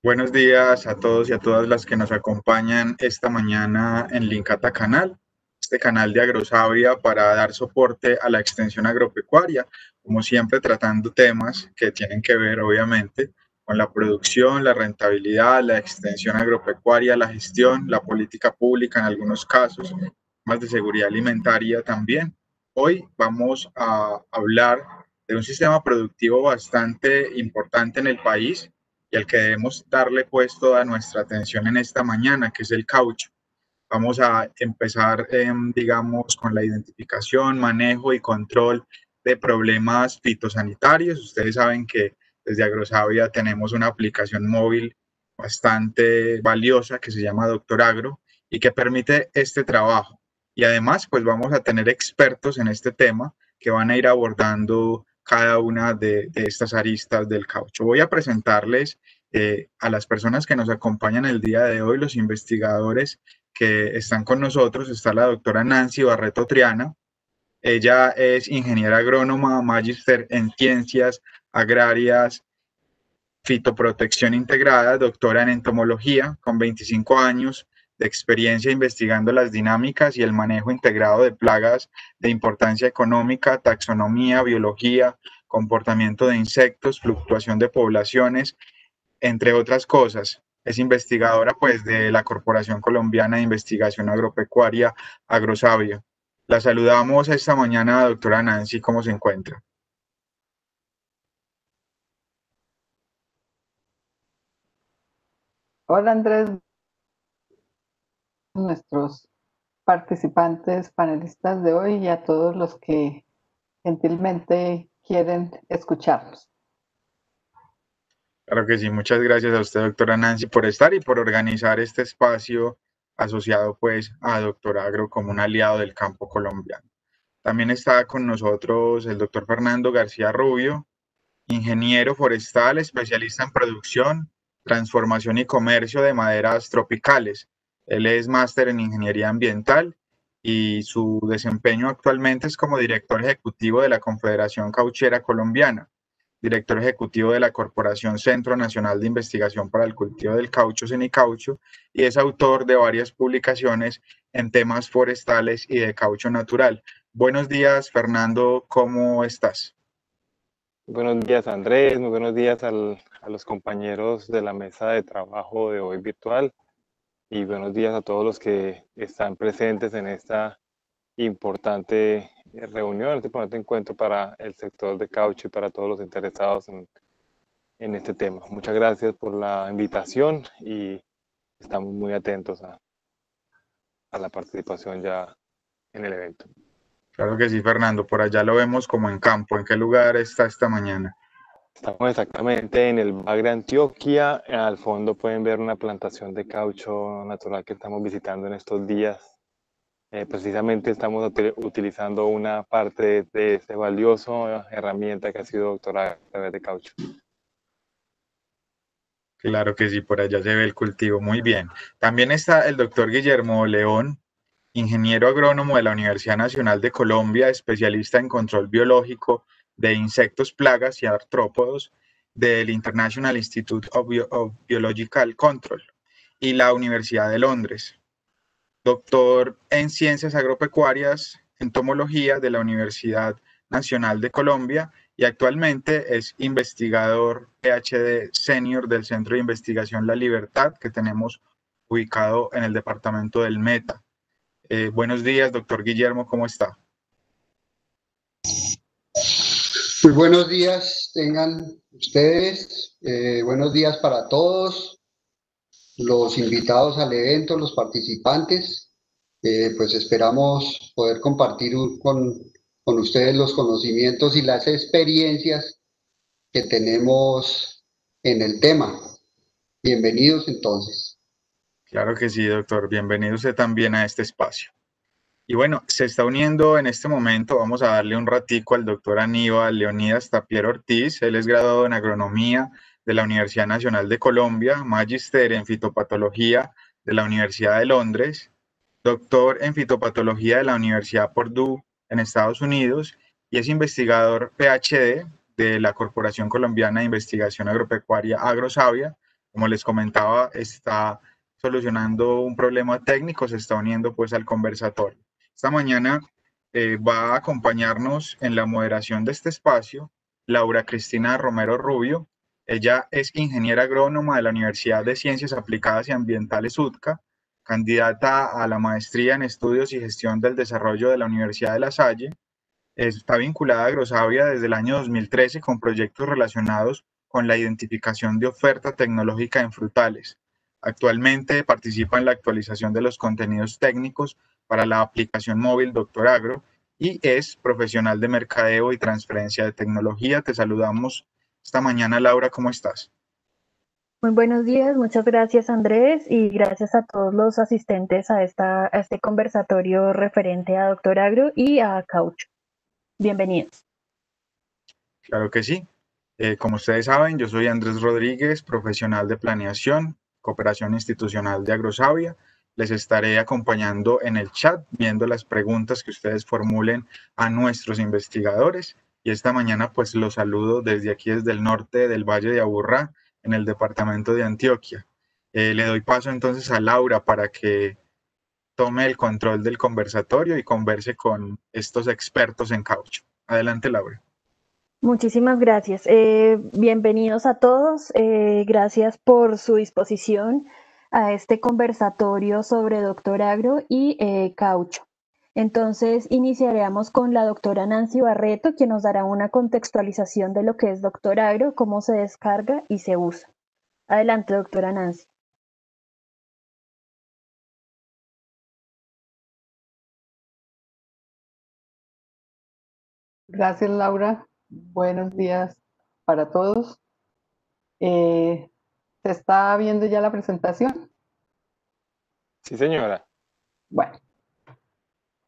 Buenos días a todos y a todas las que nos acompañan esta mañana en Linkata Canal, este canal de Agrosabia para dar soporte a la extensión agropecuaria, como siempre tratando temas que tienen que ver obviamente con la producción, la rentabilidad, la extensión agropecuaria, la gestión, la política pública en algunos casos, más de seguridad alimentaria también. Hoy vamos a hablar de un sistema productivo bastante importante en el país y al que debemos darle pues toda nuestra atención en esta mañana, que es el caucho. Vamos a empezar, em, digamos, con la identificación, manejo y control de problemas fitosanitarios. Ustedes saben que desde Agrosavia tenemos una aplicación móvil bastante valiosa que se llama Doctor Agro y que permite este trabajo. Y además, pues vamos a tener expertos en este tema que van a ir abordando cada una de, estas aristas del caucho. Voy a presentarles eh, a las personas que nos acompañan el día de hoy, los investigadores que están con nosotros. Está la doctora Nancy Barreto Triana. Ella es ingeniera agrónoma, magíster en ciencias agrarias, fitoprotección integrada, doctora en entomología, con 25 años de experiencia investigando las dinámicas y el manejo integrado de plagas de importancia económica, taxonomía, biología, comportamiento de insectos, fluctuación de poblaciones, entre otras cosas. Es investigadora pues de la Corporación Colombiana de Investigación Agropecuaria, Agrosavio. La saludamos esta mañana, doctora Nancy, ¿cómo se encuentra? Hola Andrés, nuestros participantes panelistas de hoy y a todos los que gentilmente quieren escucharnos. Claro que sí, muchas gracias a usted, doctora Nancy, por estar y por organizar este espacio asociado pues a Doctor Agro como un aliado del campo colombiano. También está con nosotros el doctor Fernando García Rubio, ingeniero forestal, especialista en producción, transformación y comercio de maderas tropicales él es máster en ingeniería ambiental y su desempeño actualmente es como director ejecutivo de la Confederación Cauchera Colombiana, director ejecutivo de la Corporación Centro Nacional de Investigación para el Cultivo del Caucho, Cenicaucho, y es autor de varias publicaciones en temas forestales y de caucho natural. Buenos días, Fernando, ¿cómo estás? Buenos días, Andrés, muy buenos días a los compañeros de la mesa de trabajo de hoy virtual y buenos días a todos los que están presentes en esta importante eh, reunión, este importante encuentro para el sector de caucho y para todos los interesados en, en este tema. Muchas gracias por la invitación y estamos muy atentos a, a la participación ya en el evento. Claro que sí, Fernando. Por allá lo vemos como en campo. ¿En qué lugar está esta mañana? Estamos exactamente en el Bagre, Antioquia. Al fondo pueden ver una plantación de caucho natural que estamos visitando en estos días. Eh, precisamente estamos utilizando una parte de, este valioso herramienta que ha sido doctorada a través de caucho. Claro que sí, por allá se ve el cultivo. Muy bien. También está el doctor Guillermo León, ingeniero agrónomo de la Universidad Nacional de Colombia, especialista en control biológico de insectos, plagas y artrópodos del International Institute of, Biological Control y la Universidad de Londres. Doctor en Ciencias Agropecuarias, Entomología de la Universidad Nacional de Colombia y actualmente es investigador PhD senior del Centro de Investigación La Libertad que tenemos ubicado en el departamento del Meta. Eh, buenos días, doctor Guillermo, ¿cómo está? Muy buenos días, tengan ustedes. Eh, buenos días para todos los invitados al evento, los participantes. Eh, pues esperamos poder compartir con, con ustedes los conocimientos y las experiencias que tenemos en el tema. Bienvenidos entonces. Claro que sí, doctor. Bienvenido usted también a este espacio. Y bueno, se está uniendo en este momento, vamos a darle un ratico al doctor Aníbal Leonidas Tapier Ortiz. Él es graduado en agronomía de la Universidad Nacional de Colombia, magister en fitopatología de la Universidad de Londres, doctor en fitopatología de la Universidad Purdue en Estados Unidos y es investigador PhD de la Corporación Colombiana de Investigación Agropecuaria Agrosavia, como les comentaba, está solucionando un problema técnico, se está uniendo pues al conversatorio. Esta mañana eh, va a acompañarnos en la moderación de este espacio Laura Cristina Romero Rubio. Ella es ingeniera agrónoma de la Universidad de Ciencias Aplicadas y Ambientales UTCA, candidata a la maestría en Estudios y Gestión del Desarrollo de la Universidad de La Salle. Está vinculada a Grosavia desde el año 2013 con proyectos relacionados con la identificación de oferta tecnológica en frutales. Actualmente participa en la actualización de los contenidos técnicos para la aplicación móvil Doctor Agro y es profesional de mercadeo y transferencia de tecnología. Te saludamos esta mañana, Laura, ¿cómo estás? Muy buenos días, muchas gracias Andrés y gracias a todos los asistentes a, esta, a este conversatorio referente a Doctor Agro y a Caucho. Bienvenidos. Claro que sí. Eh, como ustedes saben, yo soy Andrés Rodríguez, profesional de planeación, cooperación institucional de Agrosavia. Les estaré acompañando en el chat, viendo las preguntas que ustedes formulen a nuestros investigadores. Y esta mañana pues los saludo desde aquí, desde el norte del Valle de Aburrá, en el departamento de Antioquia. Eh, le doy paso entonces a Laura para que tome el control del conversatorio y converse con estos expertos en caucho. Adelante, Laura. Muchísimas gracias. Eh, bienvenidos a todos. Eh, gracias por su disposición a este conversatorio sobre Doctor Agro y eh, caucho. Entonces, iniciaremos con la doctora Nancy Barreto, quien nos dará una contextualización de lo que es Doctor Agro, cómo se descarga y se usa. Adelante, doctora Nancy. Gracias, Laura. Buenos días para todos. Eh, ¿Se está viendo ya la presentación? Sí, señora. Bueno.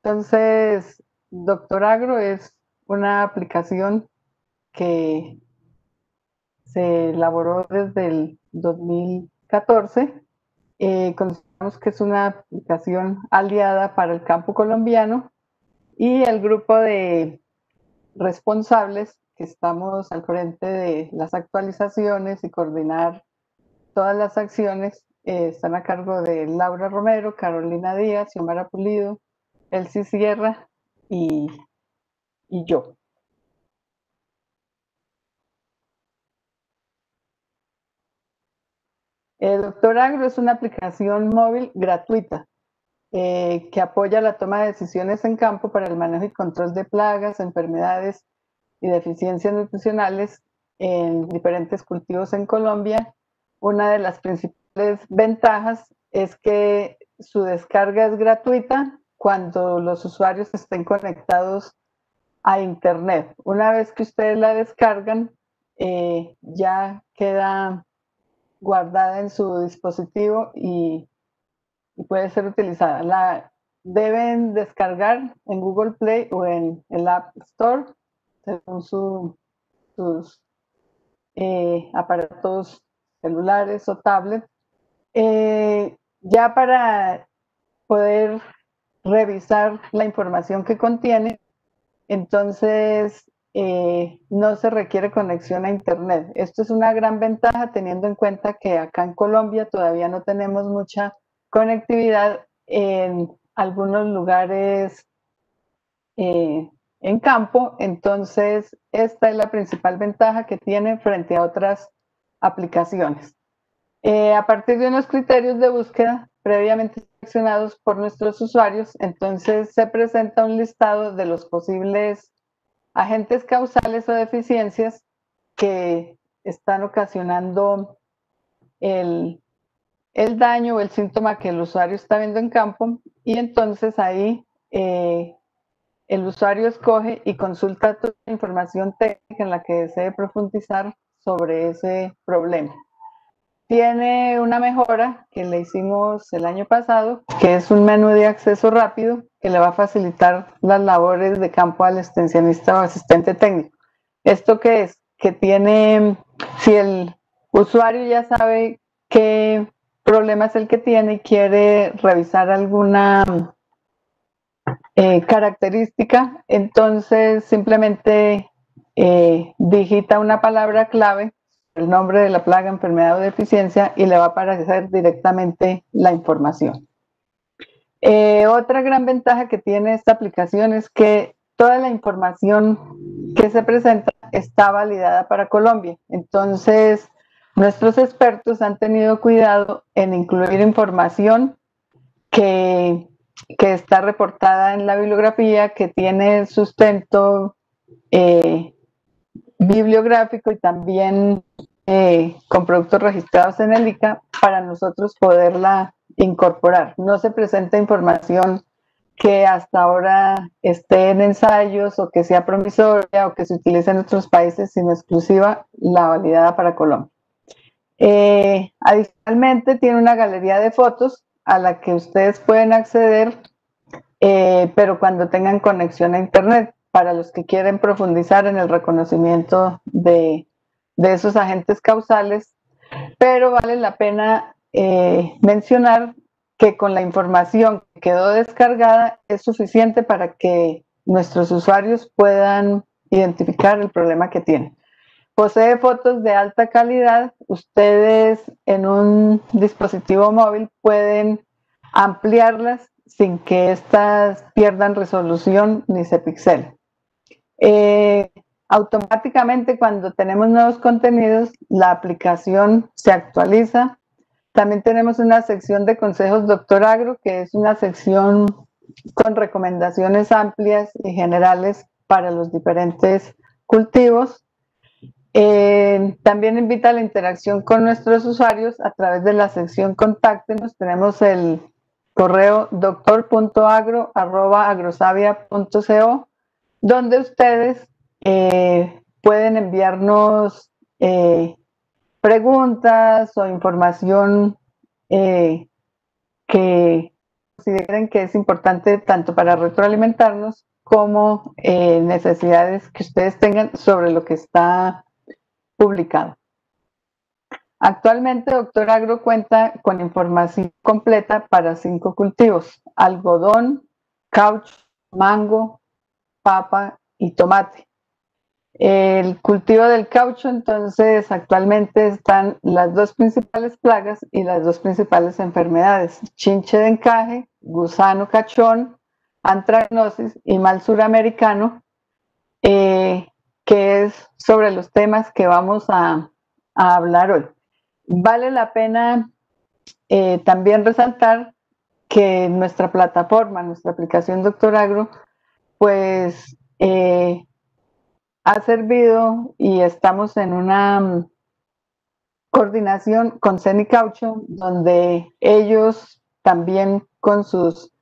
Entonces, Doctor Agro es una aplicación que se elaboró desde el 2014. Eh, consideramos que es una aplicación aliada para el campo colombiano y el grupo de responsables que estamos al frente de las actualizaciones y coordinar todas las acciones eh, están a cargo de Laura Romero, Carolina Díaz, Xiomara Pulido, Elsie Sierra y, y yo. El Doctor Agro es una aplicación móvil gratuita eh, que apoya la toma de decisiones en campo para el manejo y control de plagas, enfermedades y deficiencias nutricionales en diferentes cultivos en Colombia. Una de las principales ventajas es que su descarga es gratuita cuando los usuarios estén conectados a Internet. Una vez que ustedes la descargan, eh, ya queda guardada en su dispositivo y puede ser utilizada. La deben descargar en Google Play o en el App Store según sus eh, aparatos celulares o tablets. Eh, ya para poder revisar la información que contiene, entonces eh, no se requiere conexión a Internet. Esto es una gran ventaja teniendo en cuenta que acá en Colombia todavía no tenemos mucha conectividad en algunos lugares eh, en campo, entonces esta es la principal ventaja que tiene frente a otras aplicaciones. Eh, a partir de unos criterios de búsqueda previamente seleccionados por nuestros usuarios, entonces se presenta un listado de los posibles agentes causales o deficiencias que están ocasionando el el daño o el síntoma que el usuario está viendo en campo y entonces ahí eh, el usuario escoge y consulta toda la información técnica en la que desee profundizar sobre ese problema. Tiene una mejora que le hicimos el año pasado, que es un menú de acceso rápido que le va a facilitar las labores de campo al extensionista o asistente técnico. ¿Esto qué es? Que tiene, si el usuario ya sabe qué problema es el que tiene y quiere revisar alguna eh, característica, entonces simplemente eh, digita una palabra clave el nombre de la plaga, enfermedad o deficiencia y le va a aparecer directamente la información. Eh, otra gran ventaja que tiene esta aplicación es que toda la información que se presenta está validada para Colombia. Entonces, nuestros expertos han tenido cuidado en incluir información que, que está reportada en la bibliografía, que tiene sustento eh, bibliográfico y también eh, con productos registrados en el ICA para nosotros poderla incorporar. No se presenta información que hasta ahora esté en ensayos o que sea promisoria o que se utilice en otros países, sino exclusiva la validada para Colombia. Eh, adicionalmente, tiene una galería de fotos a la que ustedes pueden acceder, eh, pero cuando tengan conexión a Internet, para los que quieren profundizar en el reconocimiento de, esos agentes causales, pero vale la pena eh, mencionar que con la información que quedó descargada es suficiente para que nuestros usuarios puedan identificar el problema que tienen. Posee fotos de alta calidad. Ustedes en un dispositivo móvil pueden ampliarlas sin que éstas pierdan resolución ni se pixelen. Eh, automáticamente cuando tenemos nuevos contenidos, la aplicación se actualiza también tenemos una sección de consejos Doctor Agro, que es una sección con recomendaciones amplias y generales para los diferentes cultivos. Eh, también invita a la interacción con nuestros usuarios a través de la sección Contáctenos. Tenemos el correo doctor.agro.agrosavia.co, donde ustedes eh, pueden enviarnos eh, preguntas o información eh, que consideren que es importante tanto para retroalimentarnos como necesidades que ustedes tengan sobre lo que está publicado. Actualmente, Doctor Agro cuenta con información completa para cinco cultivos, algodón, caucho, mango, papa y tomate. El cultivo del caucho, entonces, actualmente están las dos principales plagas y las dos principales enfermedades, chinche de encaje, gusano cachón, antragnosis y mal suramericano, eh, que es sobre los temas que vamos a, hablar hoy. Vale la pena eh, también resaltar que nuestra plataforma, nuestra aplicación Doctor Agro, pues eh, ha servido y estamos en una mm, coordinación con Caucho, donde ellos también con sus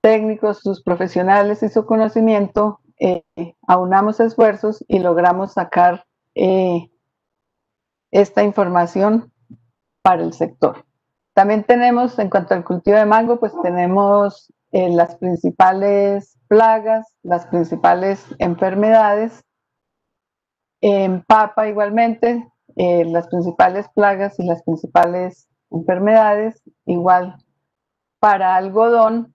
técnicos, sus profesionales y su conocimiento, eh, aunamos esfuerzos y logramos sacar eh, esta información para el sector. También tenemos, en cuanto al cultivo de mango, pues tenemos las principales plagas, las principales enfermedades en papa igualmente, eh, las principales plagas y las principales enfermedades, igual para algodón.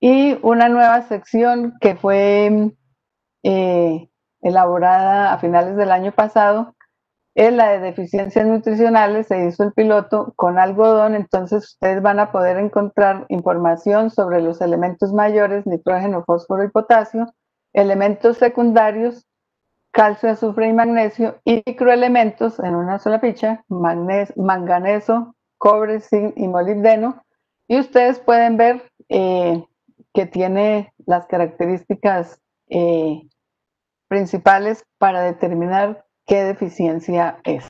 Y una nueva sección que fue eh, elaborada a finales del año pasado es la de deficiencias nutricionales. Se hizo el piloto con algodón, entonces ustedes van a poder encontrar información sobre los elementos mayores, nitrógeno, fósforo y potasio, elementos secundarios, calcio, azufre y magnesio, y microelementos en una sola ficha, manganeso, cobre, zinc y molibdeno. Y ustedes pueden ver eh, que tiene las características eh, principales para determinar qué deficiencia es.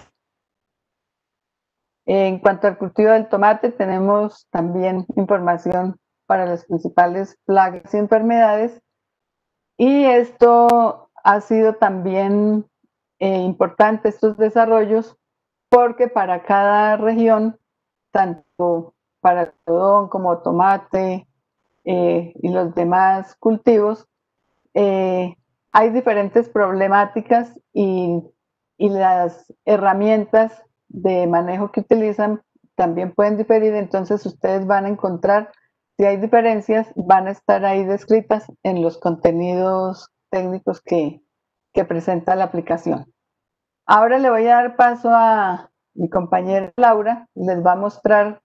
En cuanto al cultivo del tomate, tenemos también información para las principales plagas y enfermedades y esto ha sido también eh, importante, estos desarrollos, porque para cada región, tanto para algodón como tomate eh, y los demás cultivos, eh, hay diferentes problemáticas y, y, las herramientas de manejo que utilizan también pueden diferir, entonces ustedes van a encontrar si hay diferencias, van a estar ahí descritas en los contenidos técnicos que, presenta la aplicación. Ahora le voy a dar paso a mi compañera Laura, les va a mostrar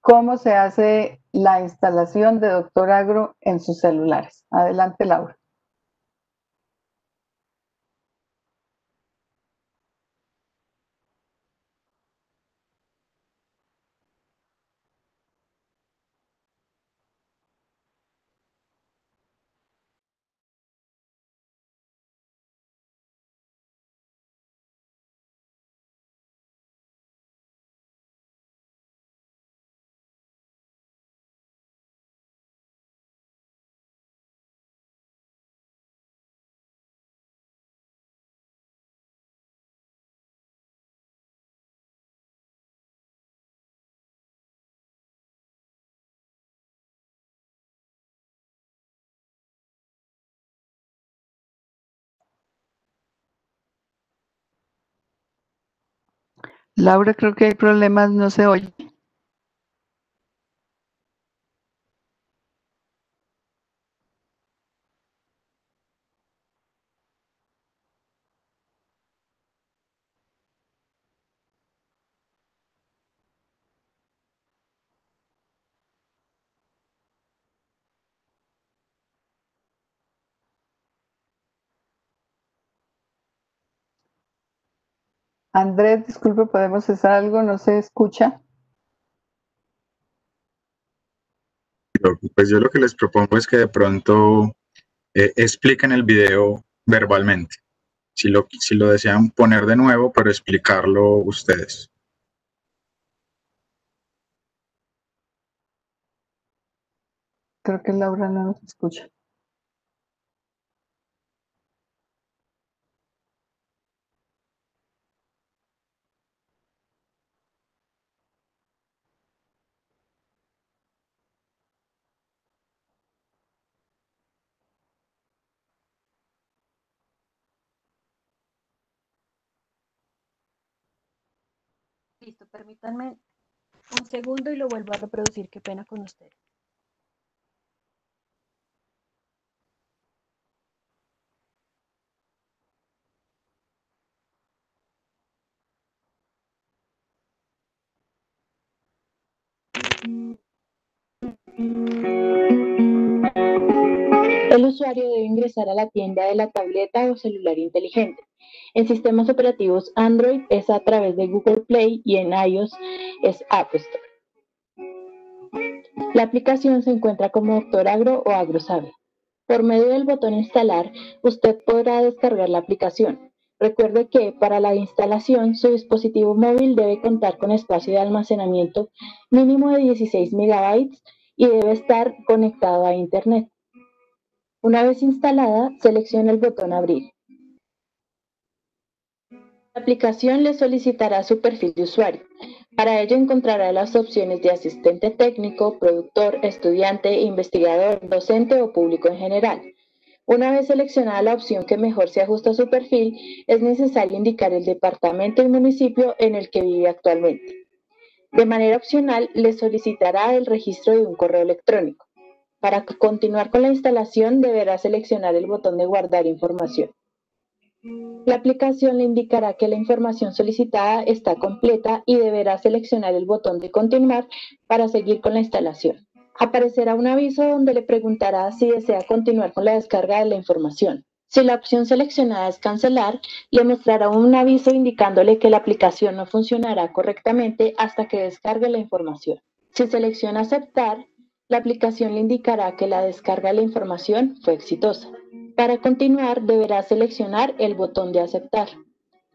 cómo se hace la instalación de Doctor Agro en sus celulares. Adelante, Laura. Laura, creo que hay problemas, no se oye. Andrés, disculpe, ¿podemos hacer algo? ¿No se escucha? Pues yo lo que les propongo es que de pronto eh, expliquen el video verbalmente. Si lo, si lo desean poner de nuevo, pero explicarlo ustedes. Creo que Laura no nos escucha. Permítanme un segundo y lo vuelvo a reproducir. Qué pena con ustedes. El usuario debe ingresar a la tienda de la tableta o celular inteligente. En sistemas operativos Android es a través de Google Play y en iOS es App Store. La aplicación se encuentra como Doctor Agro o AgroSabe. Por medio del botón Instalar, usted podrá descargar la aplicación. Recuerde que para la instalación su dispositivo móvil debe contar con espacio de almacenamiento mínimo de 16 MB y debe estar conectado a Internet. Una vez instalada, seleccione el botón Abrir. La aplicación le solicitará su perfil de usuario. Para ello encontrará las opciones de asistente técnico, productor, estudiante, investigador, docente o público en general. Una vez seleccionada la opción que mejor se ajusta a su perfil, es necesario indicar el departamento y municipio en el que vive actualmente. De manera opcional, le solicitará el registro de un correo electrónico. Para continuar con la instalación, deberá seleccionar el botón de guardar información. La aplicación le indicará que la información solicitada está completa y deberá seleccionar el botón de continuar para seguir con la instalación. Aparecerá un aviso donde le preguntará si desea continuar con la descarga de la información. Si la opción seleccionada es cancelar, le mostrará un aviso indicándole que la aplicación no funcionará correctamente hasta que descargue la información. Si selecciona aceptar, la aplicación le indicará que la descarga de la información fue exitosa. Para continuar, deberá seleccionar el botón de aceptar.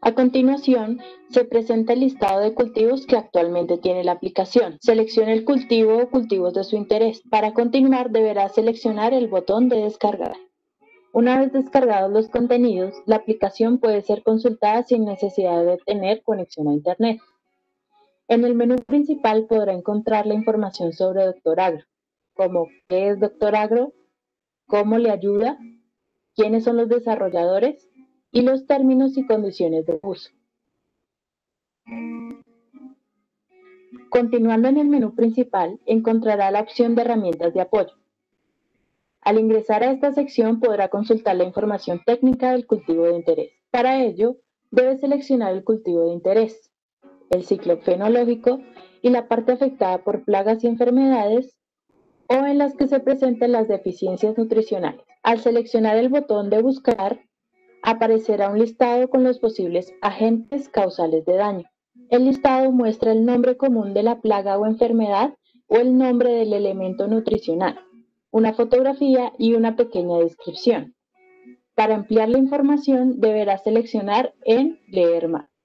A continuación, se presenta el listado de cultivos que actualmente tiene la aplicación. Seleccione el cultivo o cultivos de su interés. Para continuar, deberá seleccionar el botón de descargar. Una vez descargados los contenidos, la aplicación puede ser consultada sin necesidad de tener conexión a Internet. En el menú principal podrá encontrar la información sobre Doctor Agro, como qué es Doctor Agro, cómo le ayuda, quiénes son los desarrolladores y los términos y condiciones de uso. Continuando en el menú principal, encontrará la opción de herramientas de apoyo. Al ingresar a esta sección podrá consultar la información técnica del cultivo de interés. Para ello, debe seleccionar el cultivo de interés, el ciclo fenológico y la parte afectada por plagas y enfermedades o en las que se presenten las deficiencias nutricionales. Al seleccionar el botón de buscar, aparecerá un listado con los posibles agentes causales de daño. El listado muestra el nombre común de la plaga o enfermedad o el nombre del elemento nutricional, una fotografía y una pequeña descripción. Para ampliar la información deberá seleccionar en Leer más.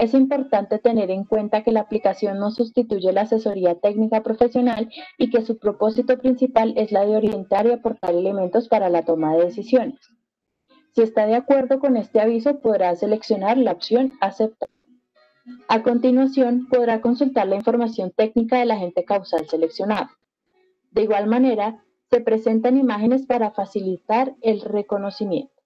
Es importante tener en cuenta que la aplicación no sustituye la asesoría técnica profesional y que su propósito principal es la de orientar y aportar elementos para la toma de decisiones. Si está de acuerdo con este aviso, podrá seleccionar la opción Aceptar. A continuación, podrá consultar la información técnica del agente causal seleccionado. De igual manera, se presentan imágenes para facilitar el reconocimiento.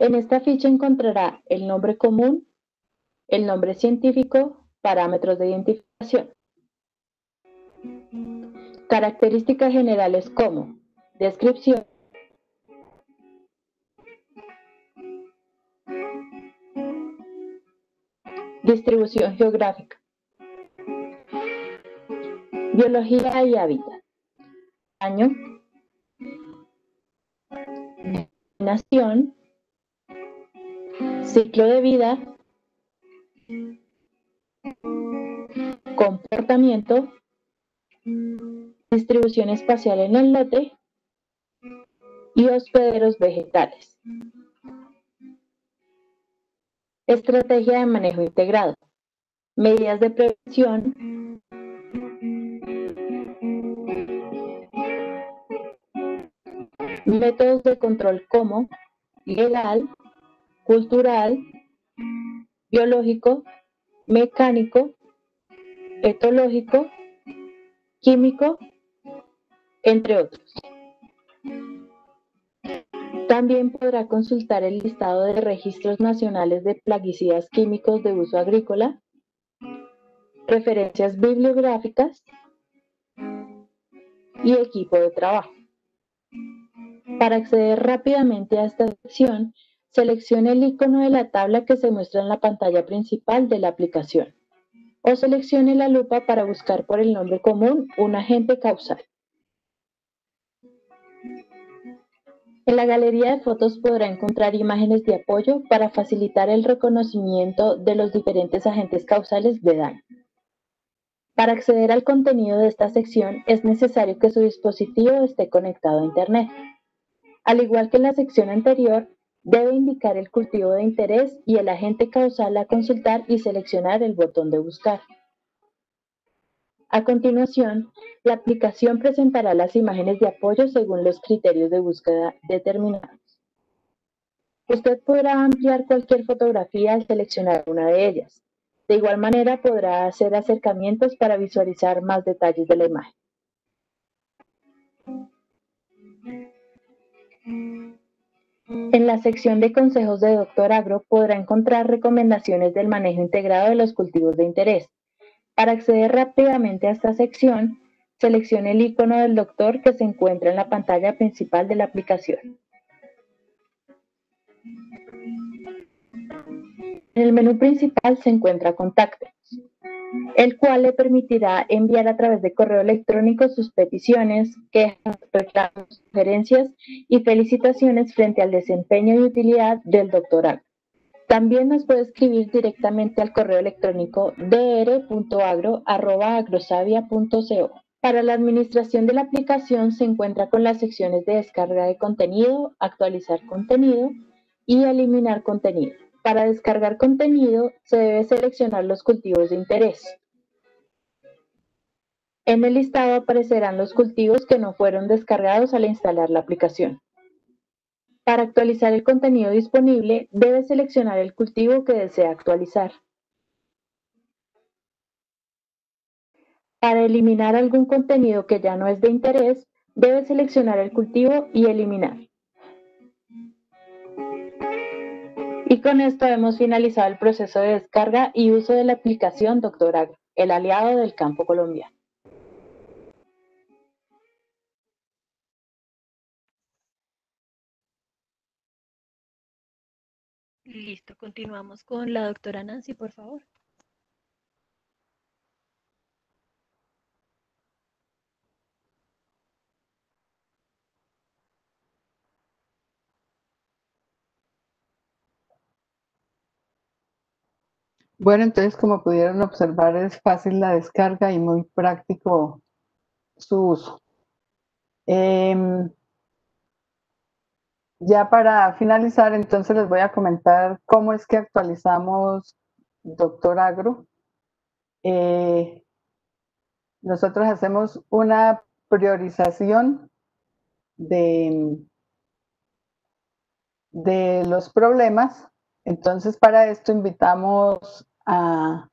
En esta ficha encontrará el nombre común, el nombre científico, parámetros de identificación. Características generales como descripción, distribución geográfica, biología y hábitat, año, nación, Ciclo de vida, comportamiento, distribución espacial en el lote y hospederos vegetales. Estrategia de manejo integrado. Medidas de prevención. Métodos de control como legal, cultural, biológico, mecánico, etológico, químico, entre otros. También podrá consultar el listado de registros nacionales de plaguicidas químicos de uso agrícola, referencias bibliográficas y equipo de trabajo. Para acceder rápidamente a esta sección, Seleccione el icono de la tabla que se muestra en la pantalla principal de la aplicación o seleccione la lupa para buscar por el nombre común un agente causal. En la galería de fotos podrá encontrar imágenes de apoyo para facilitar el reconocimiento de los diferentes agentes causales de daño. Para acceder al contenido de esta sección es necesario que su dispositivo esté conectado a Internet. Al igual que en la sección anterior, Debe indicar el cultivo de interés y el agente causal a consultar y seleccionar el botón de buscar. A continuación, la aplicación presentará las imágenes de apoyo según los criterios de búsqueda determinados. Usted podrá ampliar cualquier fotografía al seleccionar una de ellas. De igual manera, podrá hacer acercamientos para visualizar más detalles de la imagen. En la sección de consejos de Doctor Agro podrá encontrar recomendaciones del manejo integrado de los cultivos de interés. Para acceder rápidamente a esta sección, seleccione el icono del doctor que se encuentra en la pantalla principal de la aplicación. En el menú principal se encuentra Contacto el cual le permitirá enviar a través de correo electrónico sus peticiones, quejas, reclamos, sugerencias y felicitaciones frente al desempeño y utilidad del doctorado. También nos puede escribir directamente al correo electrónico dr.agro.agrosavia.co. Para la administración de la aplicación se encuentra con las secciones de descarga de contenido, actualizar contenido y eliminar contenido. Para descargar contenido se debe seleccionar los cultivos de interés. En el listado aparecerán los cultivos que no fueron descargados al instalar la aplicación. Para actualizar el contenido disponible, debe seleccionar el cultivo que desea actualizar. Para eliminar algún contenido que ya no es de interés, debe seleccionar el cultivo y eliminar. Y con esto hemos finalizado el proceso de descarga y uso de la aplicación Doctor Agro, el aliado del campo colombiano. Listo, continuamos con la doctora Nancy, por favor. Bueno, entonces como pudieron observar es fácil la descarga y muy práctico su uso. Em, ya para finalizar, entonces les voy a comentar cómo es que actualizamos Doctor Agro. Eh, nosotros hacemos una priorización de, de los problemas. Entonces, para esto invitamos a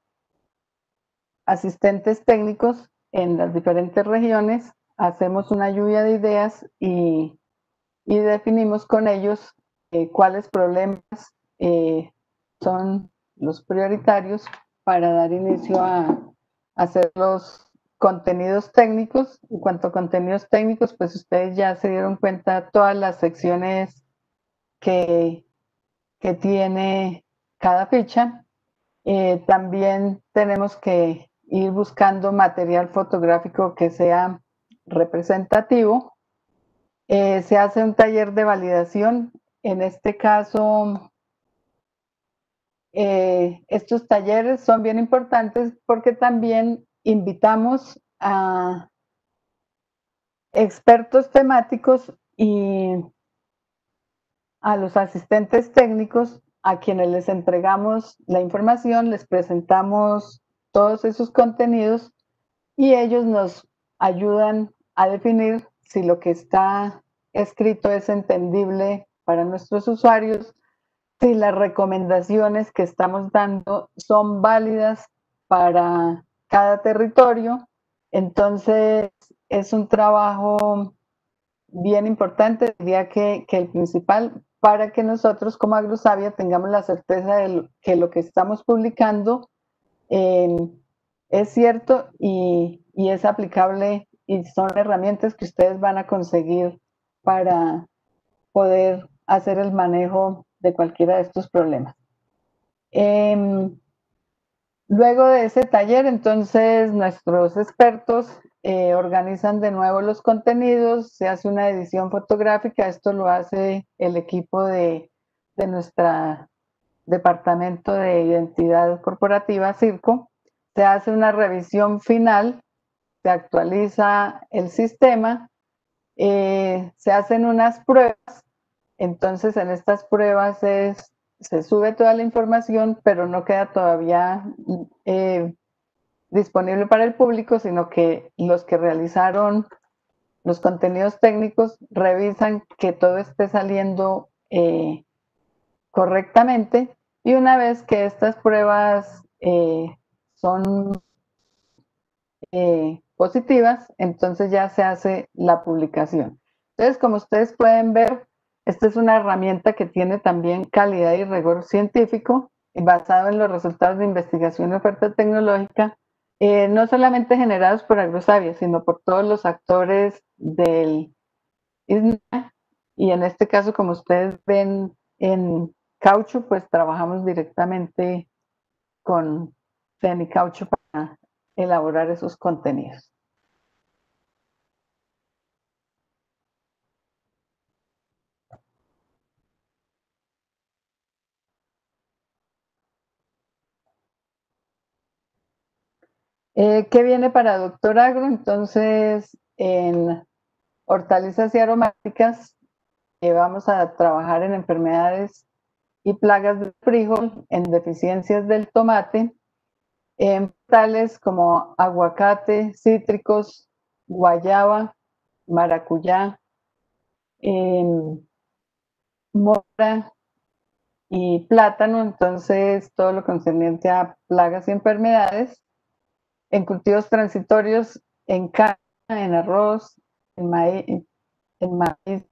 asistentes técnicos en las diferentes regiones, hacemos una lluvia de ideas y, definimos con ellos eh, cuáles problemas eh, son los prioritarios para dar inicio a, hacer los contenidos técnicos. En cuanto a contenidos técnicos, pues ustedes ya se dieron cuenta todas las secciones que, que tiene cada ficha. Eh, también tenemos que ir buscando material fotográfico que sea representativo. Eh, se hace un taller de validación. En este caso, eh, estos talleres son bien importantes porque también invitamos a expertos temáticos y a los asistentes técnicos a quienes les entregamos la información, les presentamos todos esos contenidos y ellos nos ayudan a definir si lo que está escrito es entendible para nuestros usuarios, si las recomendaciones que estamos dando son válidas para cada territorio. Entonces, es un trabajo bien importante, diría que, que el principal para que nosotros como Agrosavia tengamos la certeza de que lo que estamos publicando es cierto y, es aplicable y son herramientas que ustedes van a conseguir para poder hacer el manejo de cualquiera de estos problemas. Em, luego de ese taller, entonces nuestros expertos eh, organizan de nuevo los contenidos, se hace una edición fotográfica, esto lo hace el equipo de, de nuestro departamento de identidad corporativa, Circo, se hace una revisión final, se actualiza el sistema, eh, se hacen unas pruebas, entonces en estas pruebas es, se sube toda la información, pero no queda todavía eh, disponible para el público, sino que los que realizaron los contenidos técnicos revisan que todo esté saliendo eh, correctamente y una vez que estas pruebas eh, son positivas, entonces ya se hace la publicación. Entonces, como ustedes pueden ver, esta es una herramienta que tiene también calidad y rigor científico basado en los resultados de investigación y oferta tecnológica eh, no solamente generados por Agrosavia, sino por todos los actores del ISNA. Y en este caso, como ustedes ven en Caucho, pues trabajamos directamente con y Caucho para elaborar esos contenidos. Eh, ¿Qué viene para Doctor Agro? Entonces, en hortalizas y aromáticas eh, vamos a trabajar en enfermedades y plagas del frijol, en deficiencias del tomate, en tales como aguacate, cítricos, guayaba, maracuyá, mora y plátano, entonces todo lo concerniente a plagas y enfermedades en cultivos transitorios, en caña, en arroz, en maíz, en maíz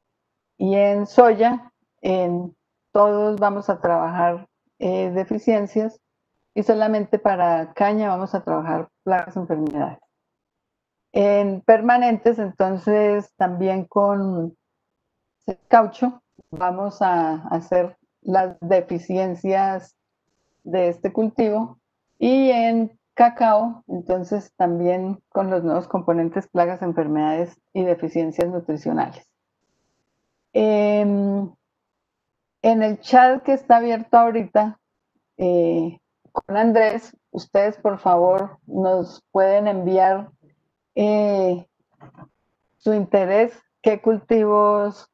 y en soya. En todos vamos a trabajar eh, deficiencias y solamente para caña vamos a trabajar plagas enfermedades. En permanentes, entonces también con caucho vamos a hacer las deficiencias de este cultivo y en cacao, entonces también con los nuevos componentes, plagas, enfermedades y deficiencias nutricionales. Em, en el chat que está abierto ahorita eh, con Andrés, ustedes por favor nos pueden enviar eh, su interés, qué cultivos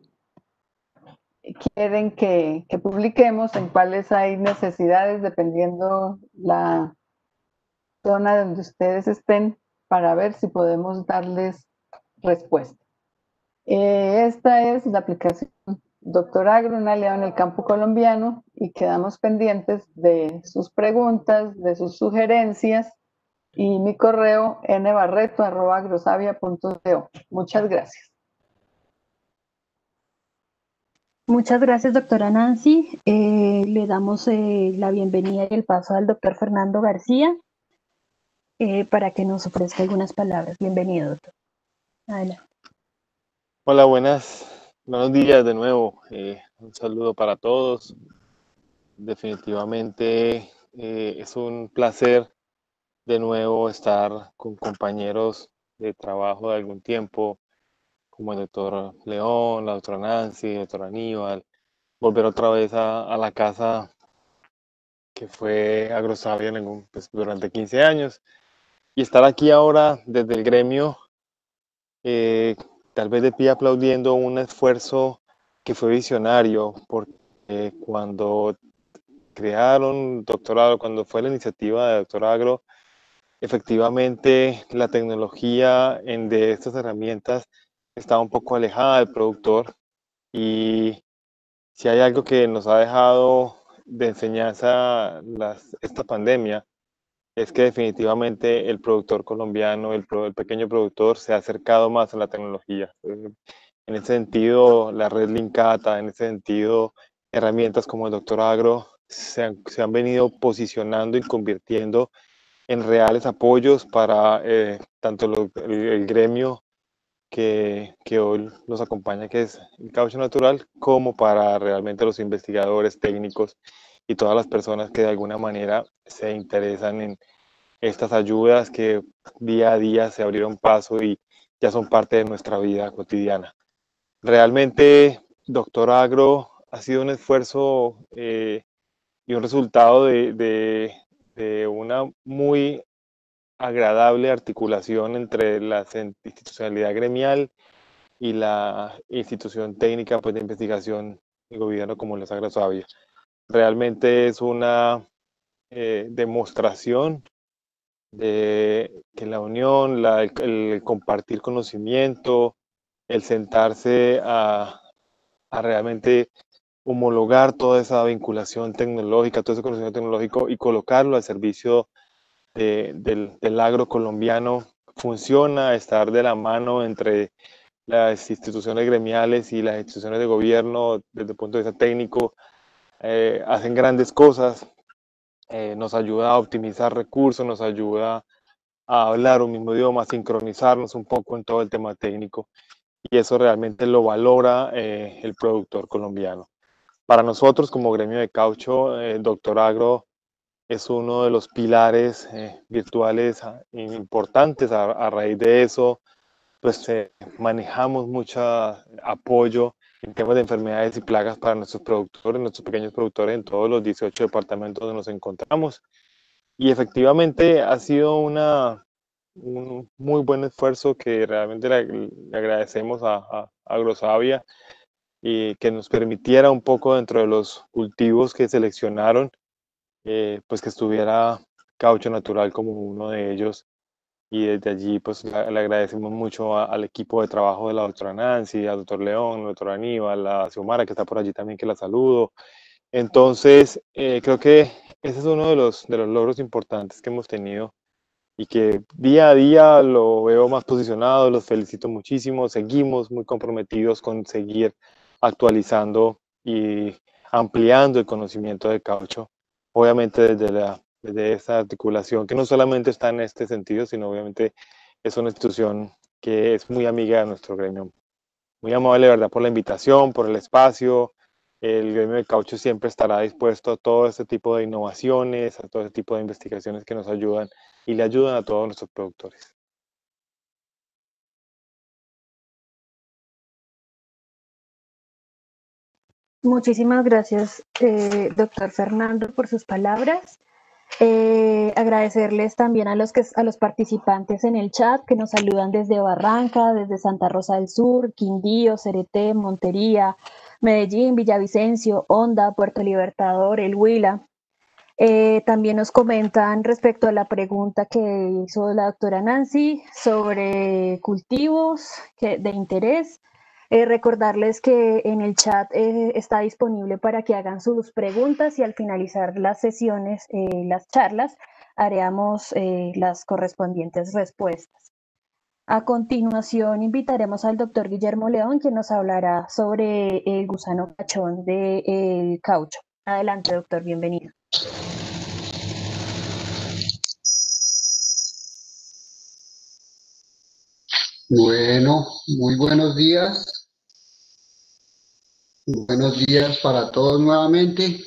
quieren que, que, publiquemos, en cuáles hay necesidades, dependiendo la zona donde ustedes estén, para ver si podemos darles respuesta. Eh, esta es la aplicación Doctor Agro, un aliado en el campo colombiano, y quedamos pendientes de sus preguntas, de sus sugerencias, y mi correo nbarreto.agrosavia.co. Muchas gracias. Muchas gracias, doctora Nancy. Eh, le damos eh, la bienvenida y el paso al doctor Fernando García eh, para que nos ofrezca algunas palabras. Bienvenido, doctor. Adelante. Hola, buenas, buenos días de nuevo. un saludo para todos. Definitivamente es un placer de nuevo estar con compañeros de trabajo de algún tiempo como el doctor León, la doctora Nancy, el doctor Aníbal, volver otra vez a, la casa que fue Agrosavia pues, durante 15 años y estar aquí ahora desde el gremio, eh, tal vez de pie aplaudiendo un esfuerzo que fue visionario, porque cuando crearon Doctorado, cuando fue la iniciativa de Doctor Agro, efectivamente la tecnología en de estas herramientas estaba un poco alejada del productor. Y si hay algo que nos ha dejado de enseñanza esta pandemia es que definitivamente el productor colombiano, el, pequeño productor se ha acercado más a la tecnología. Eh, en ese sentido, la red Linkata, en ese sentido, herramientas como el Doctor Agro se han, venido posicionando y convirtiendo en reales apoyos para eh, tanto el gremio que, hoy nos acompaña, que es el caucho natural, como para realmente los investigadores técnicos y todas las personas que de alguna manera se interesan en estas ayudas que día a día se abrieron paso y ya son parte de nuestra vida cotidiana. Realmente, Doctor Agro ha sido un esfuerzo eh, y un resultado de, una muy agradable articulación entre la institucionalidad gremial y la institución técnica pues, de investigación y gobierno como la Sagra Suavia. Realmente es una eh, demostración de que la unión, el, compartir conocimiento, el sentarse a, realmente homologar toda esa vinculación tecnológica, todo ese conocimiento tecnológico y colocarlo al servicio del, del, agro colombiano funciona, estar de la mano entre las instituciones gremiales y las instituciones de gobierno desde el punto de vista técnico, eh, hacen grandes cosas, eh, nos ayuda a optimizar recursos, nos ayuda a hablar un mismo idioma, a sincronizarnos un poco en todo el tema técnico y eso realmente lo valora eh, el productor colombiano. Para nosotros como gremio de caucho, Doctor Agro es uno de los pilares virtuales ah, importantes. A, raíz de eso, pues manejamos mucho apoyo en temas de enfermedades y plagas para nuestros productores, nuestros pequeños productores en todos los 18 departamentos donde nos encontramos. Y efectivamente ha sido una, un muy buen esfuerzo que realmente le, agradecemos a, a Agrosavia y que nos permitiera un poco dentro de los cultivos que seleccionaron eh, pues que estuviera Caucho Natural como uno de ellos. Y desde allí pues le, agradecemos mucho al equipo de trabajo de la doctora Nancy, al doctor León, al doctor Aníbal, a Xiomara que está por allí también que la saludo. Entonces, eh, creo que ese es uno de los, de los logros importantes que hemos tenido y que día a día lo veo más posicionado, los felicito muchísimo, seguimos muy comprometidos con seguir actualizando y ampliando el conocimiento de caucho obviamente desde, la, desde esa articulación, que no solamente está en este sentido, sino obviamente es una institución que es muy amiga de nuestro gremio. Muy amable, ¿verdad?, por la invitación, por el espacio el gremio de caucho siempre estará dispuesto a todo este tipo de innovaciones, a todo este tipo de investigaciones que nos ayudan y le ayudan a todos nuestros productores. Muchísimas gracias, eh, doctor Fernando, por sus palabras. Eh, agradecerles también a los, que, a los participantes en el chat que nos saludan desde Barranca, desde Santa Rosa del Sur, Quindío, Cereté, Montería, Medellín, Villavicencio, Honda, Puerto Libertador, El Huila. Eh, también nos comentan respecto a la pregunta que hizo la doctora Nancy sobre cultivos de interés. Eh, recordarles que en el chat eh, está disponible para que hagan sus preguntas y al finalizar las sesiones, eh, las charlas, haremos las correspondientes respuestas. A continuación, invitaremos al doctor Guillermo León, quien nos hablará sobre el gusano cachón del caucho. Adelante, doctor, bienvenido. Bueno, muy buenos días. Buenos días para todos nuevamente.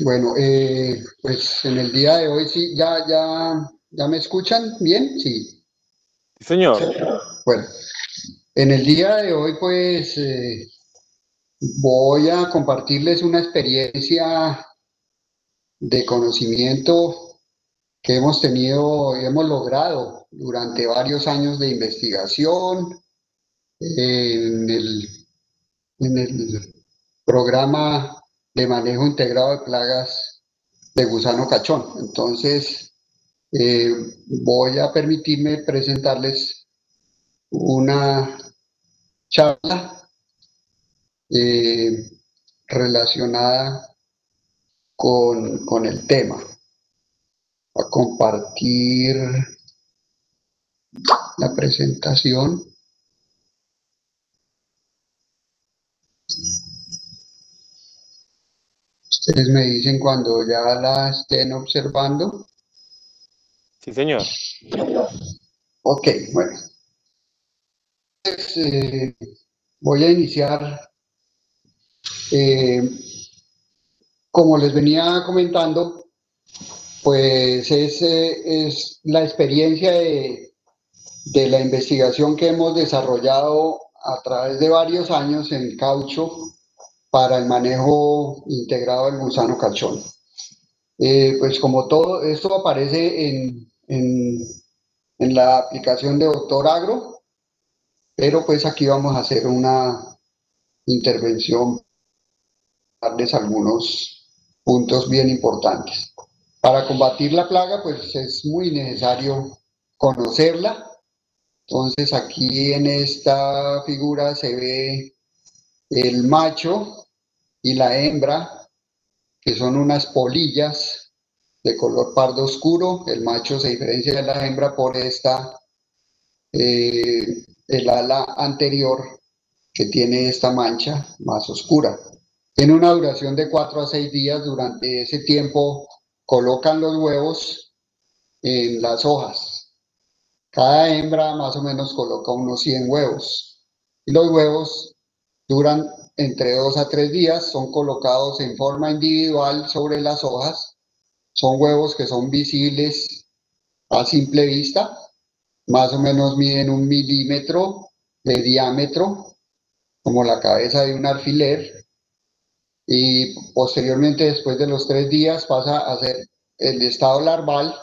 Bueno, eh, pues en el día de hoy sí, ya, ya, ya me escuchan bien, sí. Señor. Bueno, en el día de hoy pues eh, voy a compartirles una experiencia de conocimiento que hemos tenido, hemos logrado durante varios años de investigación en el en el programa de manejo integrado de plagas de gusano cachón. Entonces, eh, voy a permitirme presentarles una charla eh, relacionada con, con el tema. A compartir la presentación. Ustedes me dicen cuando ya la estén observando. Sí, señor. Ok, bueno. Eh, voy a iniciar. Eh, como les venía comentando, pues es, eh, es la experiencia de, de la investigación que hemos desarrollado a través de varios años en caucho para el manejo integrado del gusano cachón. Eh, pues como todo, esto aparece en, en, la aplicación de Doctor Agro, pero pues aquí vamos a hacer una intervención, darles algunos puntos bien importantes. Para combatir la plaga, pues es muy necesario conocerla. Entonces aquí en esta figura se ve el macho y la hembra, que son unas polillas de color pardo oscuro. El macho se diferencia de la hembra por esta, eh, el ala anterior que tiene esta mancha más oscura. Tiene una duración de 4 a 6 días. Durante ese tiempo colocan los huevos en las hojas. Cada hembra más o menos coloca unos 100 huevos. Y los huevos duran entre dos a tres días, son colocados en forma individual sobre las hojas, son huevos que son visibles a simple vista, más o menos miden un milímetro de diámetro, como la cabeza de un alfiler, y posteriormente, después de los tres días, pasa a ser el estado larval,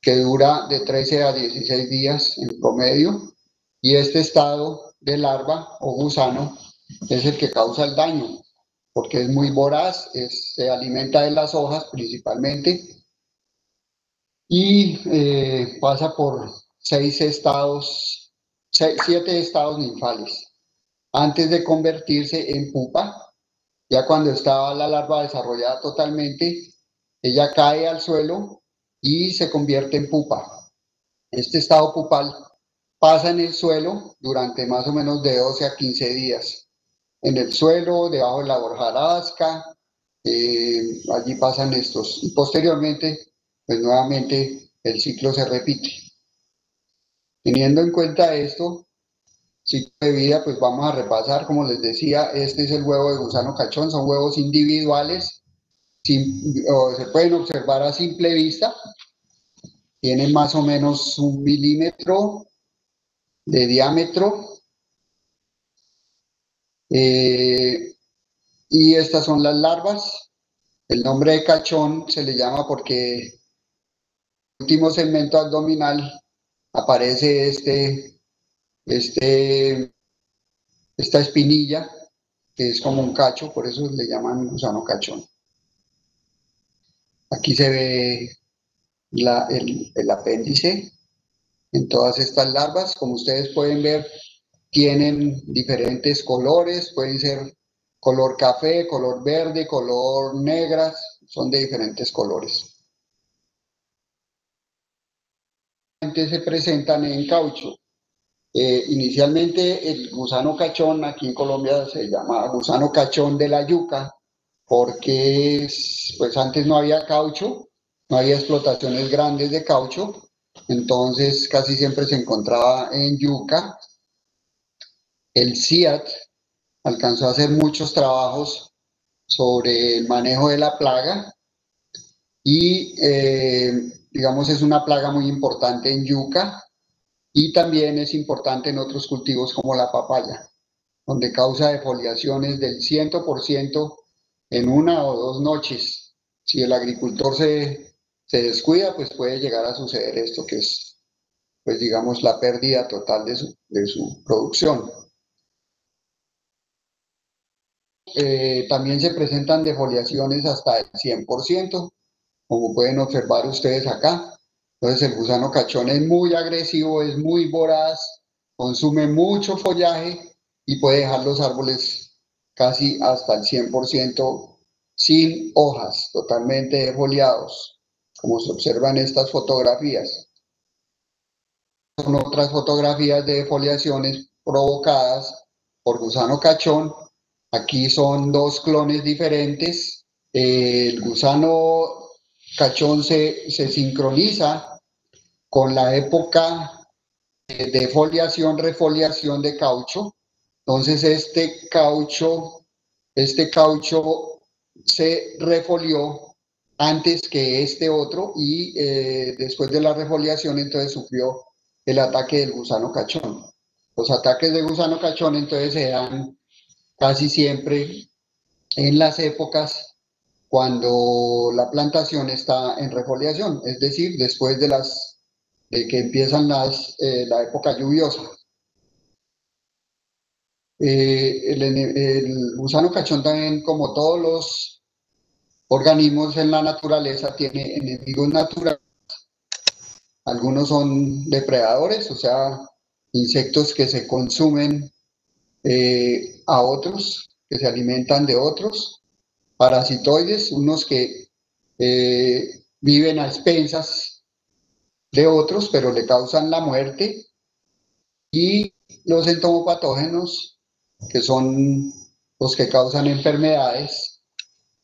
que dura de 13 a 16 días en promedio, y este estado de larva o gusano es el que causa el daño, porque es muy voraz, se alimenta de las hojas principalmente y eh, pasa por seis estados, siete estados ninfales. Antes de convertirse en pupa, ya cuando estaba la larva desarrollada totalmente, ella cae al suelo y se convierte en pupa. Este estado pupal pasa en el suelo durante más o menos de 12 a 15 días en el suelo, debajo de la borjarasca, eh, allí pasan estos. Y posteriormente, pues nuevamente el ciclo se repite. Teniendo en cuenta esto, ciclo de vida, pues vamos a repasar, como les decía, este es el huevo de gusano cachón, son huevos individuales, se pueden observar a simple vista, tienen más o menos un milímetro de diámetro, eh, y estas son las larvas. El nombre de cachón se le llama porque el último segmento abdominal aparece este, este, esta espinilla, que es como un cacho, por eso le llaman gusano cachón. Aquí se ve el apéndice en todas estas larvas. Como ustedes pueden ver, tienen diferentes colores, pueden ser color café, color verde, color negras, son de diferentes colores. Se presentan en caucho. Eh, inicialmente el gusano cachón aquí en Colombia se llama gusano cachón de la yuca porque pues antes no había caucho, no había explotaciones grandes de caucho, entonces casi siempre se encontraba en yuca. El CIAT alcanzó a hacer muchos trabajos sobre el manejo de la plaga y eh, digamos es una plaga muy importante en yuca y también es importante en otros cultivos como la papaya, donde causa defoliaciones del 100% en una o dos noches. Si el agricultor se, descuida, pues puede llegar a suceder esto que es, pues digamos, la pérdida total de su producción. Eh, también se presentan defoliaciones hasta el 100%, como pueden observar ustedes acá. Entonces el gusano cachón es muy agresivo, es muy voraz, consume mucho follaje y puede dejar los árboles casi hasta el 100% sin hojas, totalmente defoliados, como se observa en estas fotografías. Son otras fotografías de defoliaciones provocadas por gusano cachón Aquí son dos clones diferentes. el gusano cachón se, sincroniza con la época de foliación, refoliación de caucho. Entonces este caucho, este caucho se refolió antes que este otro y eh, después de la refoliación entonces sufrió el ataque del gusano cachón. Los ataques de gusano cachón entonces se dan casi siempre en las épocas cuando la plantación está en refoliación, es decir, después de las de que empiezan las, eh, la época lluviosa. Eh, el, el, gusano cachón también, como todos los organismos en la naturaleza, tiene enemigos naturales. Algunos son depredadores, o sea, insectos que se consumen eh, a otros que se alimentan de otros, parasitoides, unos que eh, viven a expensas de otros, pero le causan la muerte, y los entomopatógenos, que son los que causan enfermedades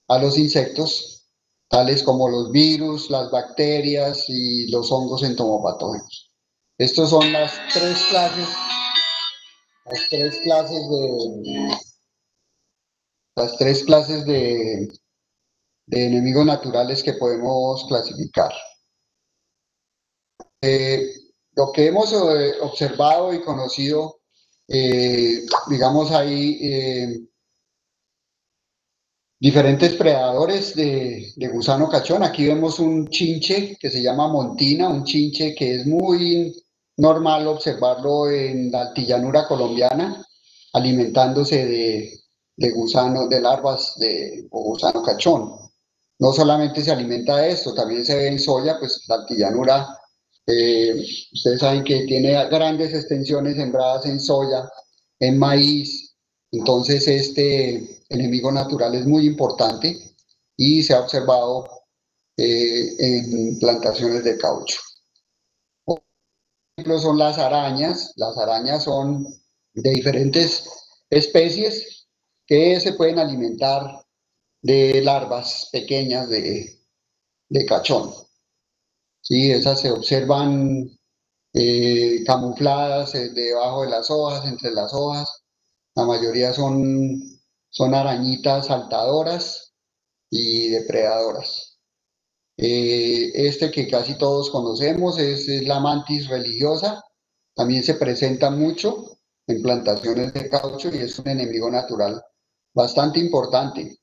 a los insectos, tales como los virus, las bacterias y los hongos entomopatógenos. Estas son las tres clases las tres clases de las tres clases de, enemigos naturales que podemos clasificar. Eh, lo que hemos eh, observado y conocido, eh, digamos, hay diferentes predadores de, de, gusano cachón. Aquí vemos un chinche que se llama montina, un chinche que es muy normal observarlo en la altillanura colombiana, alimentándose de, de gusano, de larvas de gusano cachón. No solamente se alimenta de esto, también se ve en soya, pues la altillanura, eh, ustedes saben que tiene grandes extensiones sembradas en soya, en maíz, entonces este enemigo natural es muy importante y se ha observado eh, en plantaciones de caucho son las arañas. Las arañas son de diferentes especies que se pueden alimentar de larvas pequeñas de, de cachón. Sí, esas se observan eh, camufladas eh, debajo de las hojas, entre las hojas. La mayoría son, son arañitas saltadoras y depredadoras. Este que casi todos conocemos es la mantis religiosa. También se presenta mucho en plantaciones de caucho y es un enemigo natural bastante importante.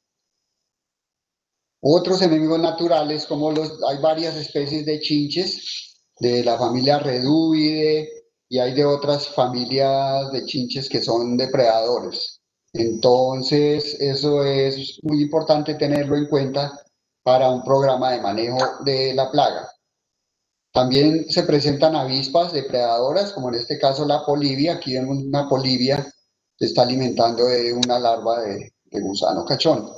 Otros enemigos naturales, como los, hay varias especies de chinches de la familia Reduvide y hay de otras familias de chinches que son depredadores. Entonces, eso es muy importante tenerlo en cuenta para un programa de manejo de la plaga. También se presentan avispas depredadoras, como en este caso la polivia. Aquí vemos una polivia que está alimentando de una larva de, de gusano cachón.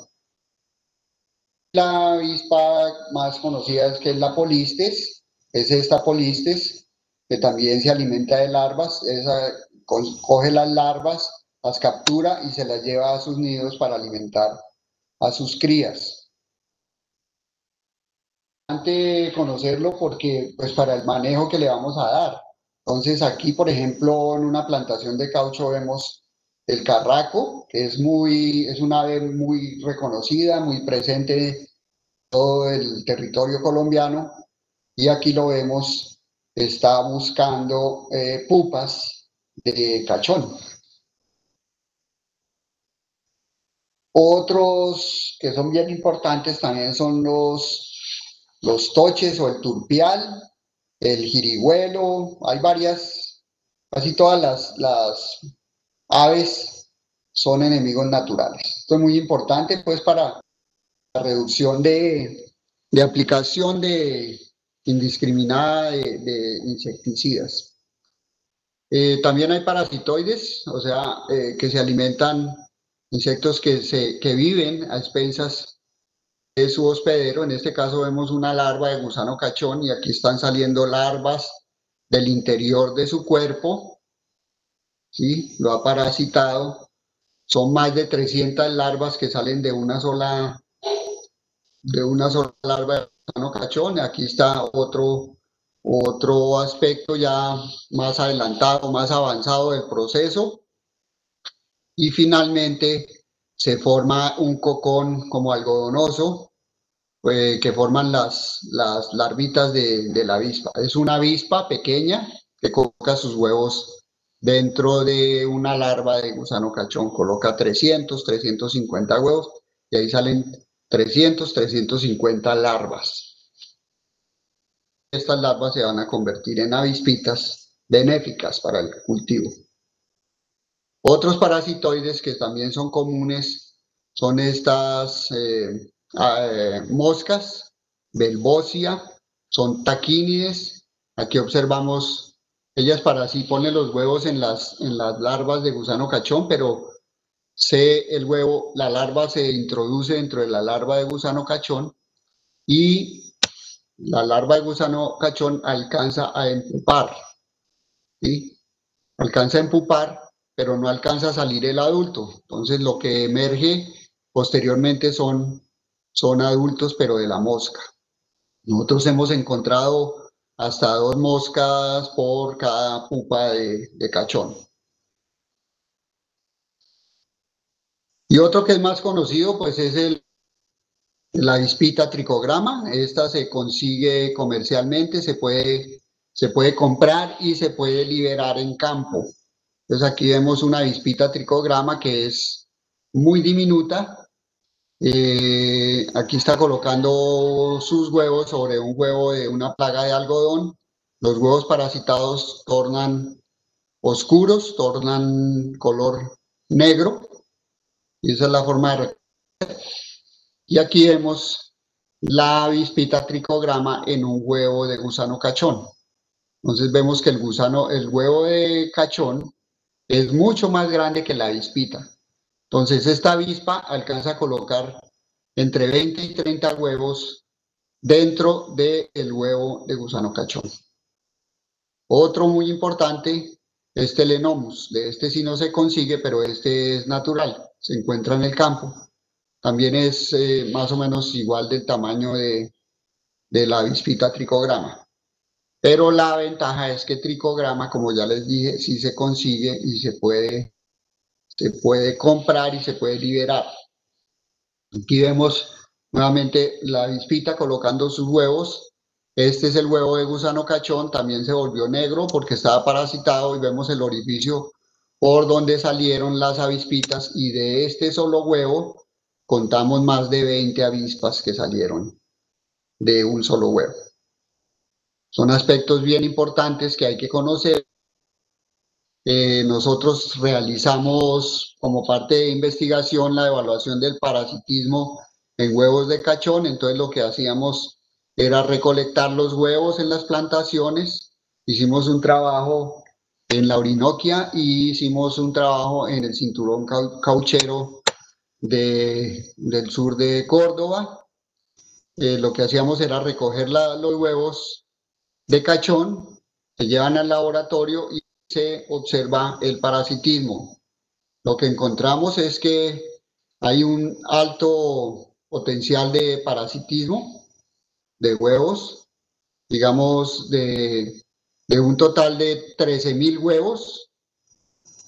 La avispa más conocida es que es la polistes, es esta polistes que también se alimenta de larvas, esa, coge las larvas, las captura y se las lleva a sus nidos para alimentar a sus crías. Conocerlo porque pues para el manejo que le vamos a dar. Entonces aquí, por ejemplo, en una plantación de caucho vemos el carraco, que es, muy, es una ave muy reconocida, muy presente en todo el territorio colombiano. Y aquí lo vemos, está buscando eh, pupas de cachón. Otros que son bien importantes también son los, los toches o el turpial, el jirigüelo, hay varias, casi todas las, aves son enemigos naturales. Esto es muy importante pues para la reducción de, aplicación de indiscriminada de, insecticidas. Eh, también hay parasitoides, o sea, eh, que se alimentan insectos que, se, que viven a expensas su hospedero. En este caso vemos una larva de gusano cachón y aquí están saliendo larvas del interior de su cuerpo ¿sí? Lo ha parasitado. Son más de 300 larvas que salen de una sola, de una sola larva de gusano cachón. Aquí está otro, otro aspecto ya más adelantado, más avanzado del proceso. Y finalmente se forma un cocón como algodonoso eh, que forman las, las larvitas de, de la avispa. Es una avispa pequeña que coloca sus huevos dentro de una larva de gusano cachón coloca 300, 350 huevos y ahí salen 300, 350 larvas. Estas larvas se van a convertir en avispitas benéficas para el cultivo. Otros parasitoides que también son comunes son estas eh, eh, moscas, belbosia, son taquínides. Aquí observamos ellas para sí ponen los huevos en las, en las larvas de gusano cachón, pero se, el huevo, la larva se introduce dentro de la larva de gusano cachón y la larva de gusano cachón alcanza a empupar. ¿sí? Alcanza a empupar, pero no alcanza a salir el adulto. Entonces lo que emerge posteriormente son, son adultos, pero de la mosca. Nosotros hemos encontrado hasta dos moscas por cada pupa de, cachón. Y otro que es más conocido, pues es el, la avispita tricograma. Esta se consigue comercialmente, se puede, se puede comprar y se puede liberar en campo. Entonces aquí vemos una avispita tricograma que es muy diminuta, eh, aquí está colocando sus huevos sobre un huevo de una plaga de algodón. Los huevos parasitados tornan oscuros, tornan color negro. Y esa es la forma de Y aquí vemos la avispita tricograma en un huevo de gusano cachón. Entonces vemos que el gusano, el huevo de cachón es mucho más grande que la avispita. Entonces, esta avispa alcanza a colocar entre 20 y 30 huevos dentro del huevo de gusano cachón. Otro muy importante es Telenomus. De este sí no se consigue, pero este es natural. Se encuentra en el campo. También es eh, más o menos igual del tamaño de, de la avispita tricograma. Pero la ventaja es que tricograma, como ya les dije, sí se consigue y se puede, se puede comprar y se puede liberar. Aquí vemos nuevamente la avispita colocando sus huevos. Este es el huevo de gusano cachón, también se volvió negro porque estaba parasitado y vemos el orificio por donde salieron las avispitas y de este solo huevo contamos más de 20 avispas que salieron de un solo huevo. Son aspectos bien importantes que hay que conocer. Eh, nosotros realizamos como parte de investigación la evaluación del parasitismo en huevos de cachón, entonces lo que hacíamos era recolectar los huevos en las plantaciones, hicimos un trabajo en la Orinoquia y hicimos un trabajo en el cinturón cauchero de, del sur de Córdoba. Eh, lo que hacíamos era recoger los huevos de cachón, se llevan al laboratorio se observa el parasitismo. Lo que encontramos es que hay un alto potencial de parasitismo de huevos, digamos de, un total de 13.000 huevos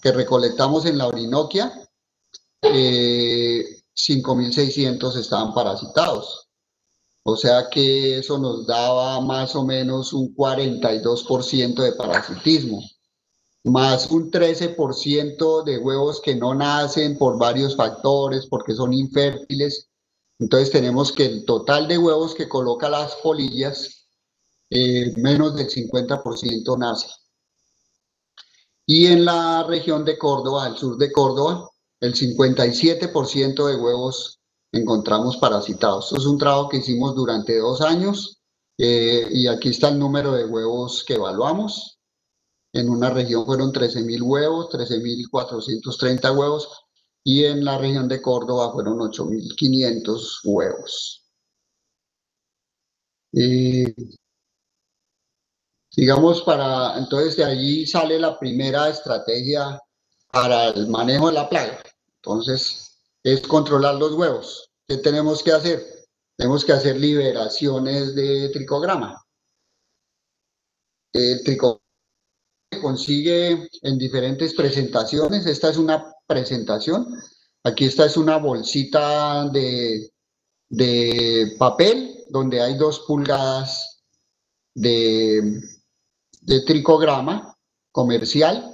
que recolectamos en la Orinoquia, eh, 5.600 estaban parasitados. O sea que eso nos daba más o menos un 42% de parasitismo, más un 13% de huevos que no nacen por varios factores, porque son infértiles. Entonces tenemos que el total de huevos que coloca las polillas, eh, menos del 50% nace. Y en la región de Córdoba, al sur de Córdoba, el 57% de huevos encontramos parasitados. Esto es un trabajo que hicimos durante dos años eh, y aquí está el número de huevos que evaluamos. En una región fueron 13.000 huevos, 13.430 huevos y en la región de Córdoba fueron 8.500 huevos. digamos, para, entonces de allí sale la primera estrategia para el manejo de la plaga. Entonces, es controlar los huevos. ¿Qué tenemos que hacer? Tenemos que hacer liberaciones de tricograma. El tricograma consigue en diferentes presentaciones. Esta es una presentación. Aquí esta es una bolsita de, de papel donde hay dos pulgadas de, de tricograma comercial.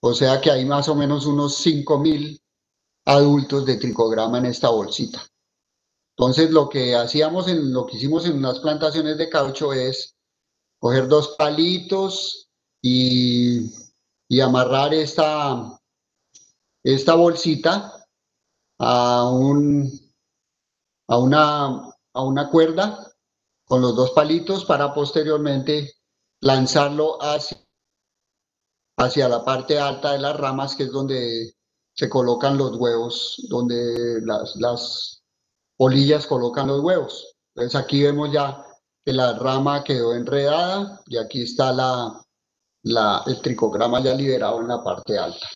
O sea que hay más o menos unos 5000 adultos de tricograma en esta bolsita. Entonces, lo que hacíamos en lo que hicimos en unas plantaciones de caucho es coger dos palitos y, amarrar esta, esta bolsita a, un, a, una, a una cuerda con los dos palitos para posteriormente lanzarlo hacia, hacia la parte alta de las ramas, que es donde se colocan los huevos, donde las, las polillas colocan los huevos. Entonces aquí vemos ya que la rama quedó enredada y aquí está la, el tricograma ya liberado en la parte alta.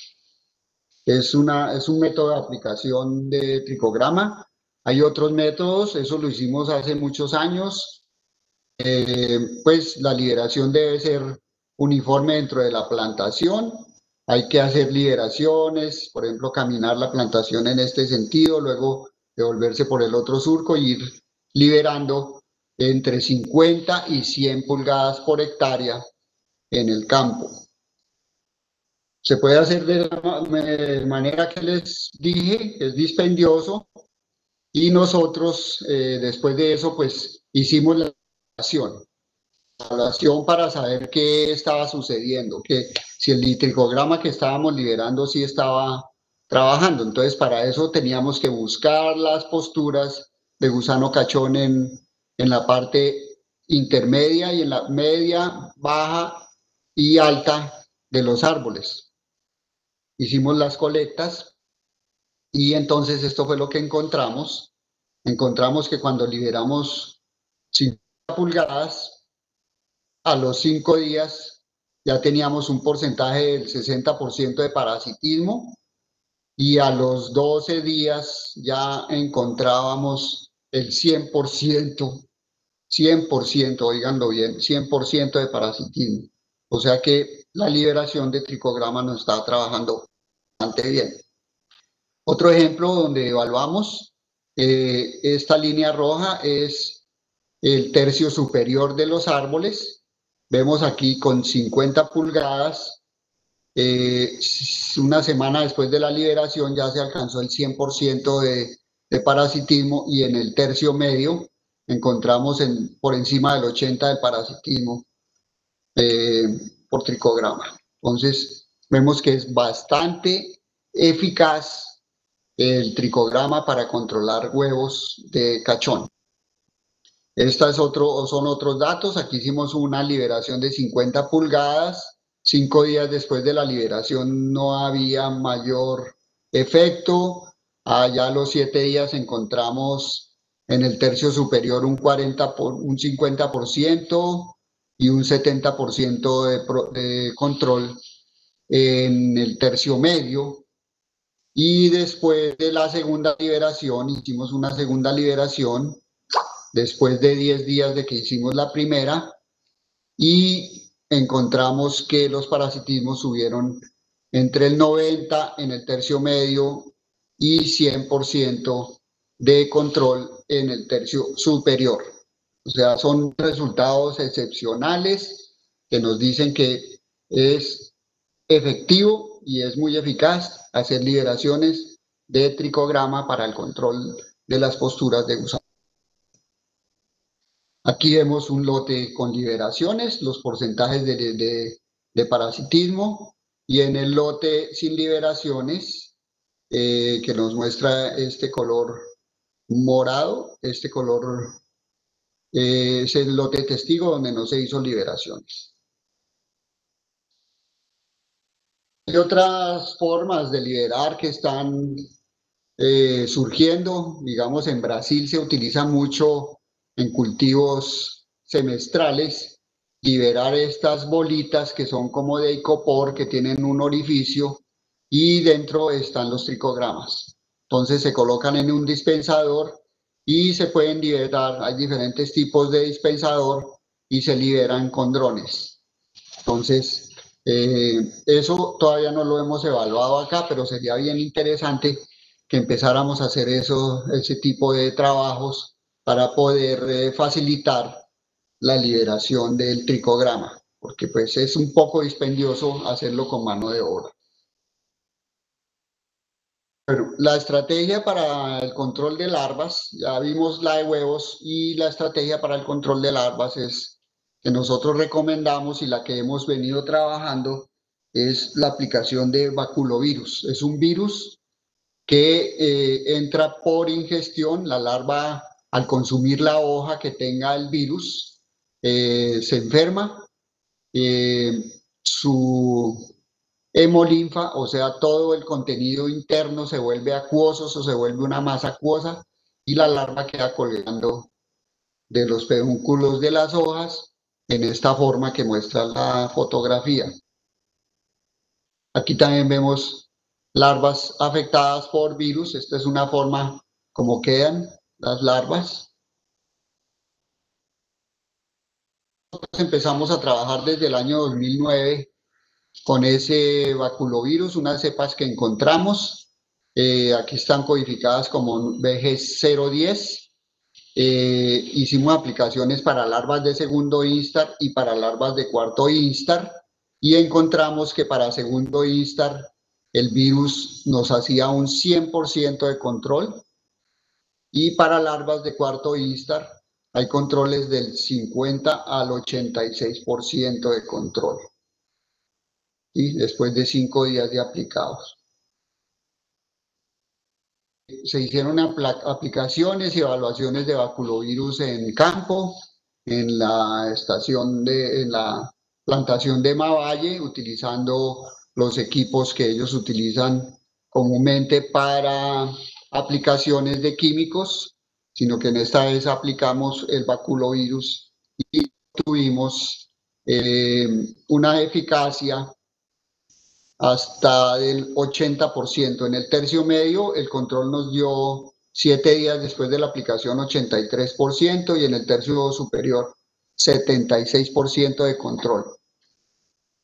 Es, una, es un método de aplicación de tricograma. Hay otros métodos, eso lo hicimos hace muchos años. Eh, pues la liberación debe ser uniforme dentro de la plantación hay que hacer liberaciones, por ejemplo, caminar la plantación en este sentido, luego devolverse por el otro surco y ir liberando entre 50 y 100 pulgadas por hectárea en el campo. Se puede hacer de la manera que les dije, es dispendioso, y nosotros eh, después de eso pues hicimos la evaluación, evaluación para saber qué estaba sucediendo, que si el litricograma que estábamos liberando sí estaba trabajando. Entonces, para eso teníamos que buscar las posturas de gusano cachón en, en la parte intermedia y en la media, baja y alta de los árboles. Hicimos las colectas y entonces esto fue lo que encontramos. Encontramos que cuando liberamos 50 pulgadas, a los cinco días ya teníamos un porcentaje del 60% de parasitismo y a los 12 días ya encontrábamos el 100% 100%, oiganlo bien, 100% de parasitismo. O sea que la liberación de tricograma nos está trabajando bastante bien. Otro ejemplo donde evaluamos eh, esta línea roja es el tercio superior de los árboles. Vemos aquí con 50 pulgadas, eh, una semana después de la liberación ya se alcanzó el 100% de, de parasitismo y en el tercio medio encontramos en, por encima del 80 de parasitismo eh, por tricograma. Entonces, vemos que es bastante eficaz el tricograma para controlar huevos de cachón. Estos es otro, son otros datos. Aquí hicimos una liberación de 50 pulgadas. Cinco días después de la liberación no había mayor efecto. Allá a los siete días encontramos en el tercio superior un, 40 por, un 50% y un 70% de, control en el tercio medio. Y después de la segunda liberación, hicimos una segunda liberación después de 10 días de que hicimos la primera y encontramos que los parasitismos subieron entre el 90 en el tercio medio y 100% de control en el tercio superior. O sea, son resultados excepcionales que nos dicen que es efectivo y es muy eficaz hacer liberaciones de tricograma para el control de las posturas de gusano. Aquí vemos un lote con liberaciones, los porcentajes de, de parasitismo y en el lote sin liberaciones eh, que nos muestra este color morado, este color eh, es el lote testigo donde no se hizo liberaciones. Hay otras formas de liberar que están eh, surgiendo, digamos en Brasil se utiliza mucho en cultivos semestrales, liberar estas bolitas que son como de icopor, que tienen un orificio y dentro están los tricogramas. Entonces se colocan en un dispensador y se pueden liberar, hay diferentes tipos de dispensador y se liberan con drones. Entonces, eh, eso todavía no lo hemos evaluado acá, pero sería bien interesante que empezáramos a hacer eso, ese tipo de trabajos para poder eh, facilitar la liberación del tricograma, porque pues es un poco dispendioso hacerlo con mano de obra. Bueno, la estrategia para el control de larvas, ya vimos la de huevos y la estrategia para el control de larvas es que nosotros recomendamos y la que hemos venido trabajando es la aplicación de baculovirus. Es un virus que eh, entra por ingestión, la larva al consumir la hoja que tenga el virus eh, se enferma, eh, su hemolinfa, o sea, todo el contenido interno se vuelve acuoso o se vuelve una masa acuosa y la larva queda colgando de los pedúnculos de las hojas en esta forma que muestra la fotografía. Aquí también vemos larvas afectadas por virus. Esta es una forma como quedan las larvas. Empezamos a trabajar desde el año 2009 con ese baculovirus, unas cepas que encontramos. Eh, aquí están codificadas como BG010. Eh, hicimos aplicaciones para larvas de segundo instar y para larvas de cuarto instar y encontramos que para segundo instar el virus nos hacía un 100% de control y para larvas de cuarto instar hay controles del 50 al 86% de control después de cinco días de aplicados. Se hicieron aplicaciones y evaluaciones de baculovirus en campo, en la estación de, en la plantación de Mavalle, utilizando los equipos que ellos utilizan comúnmente para aplicaciones de químicos, sino que en esta vez aplicamos el baculovirus y tuvimos eh, una eficacia hasta del 80%. En el tercio medio el control nos dio siete días después de la aplicación 83% y en el tercio superior 76% de control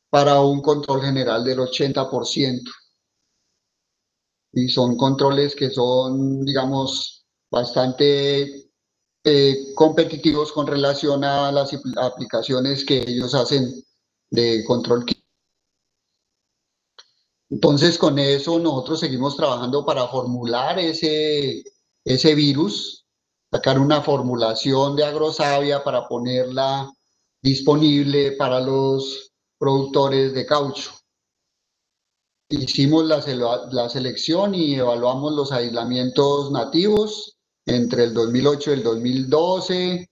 para un control general del 80%. Y son controles que son, digamos, bastante eh, competitivos con relación a las aplicaciones que ellos hacen de control. Entonces, con eso nosotros seguimos trabajando para formular ese, ese virus, sacar una formulación de agrosavia para ponerla disponible para los productores de caucho. Hicimos la, la selección y evaluamos los aislamientos nativos entre el 2008 y el 2012.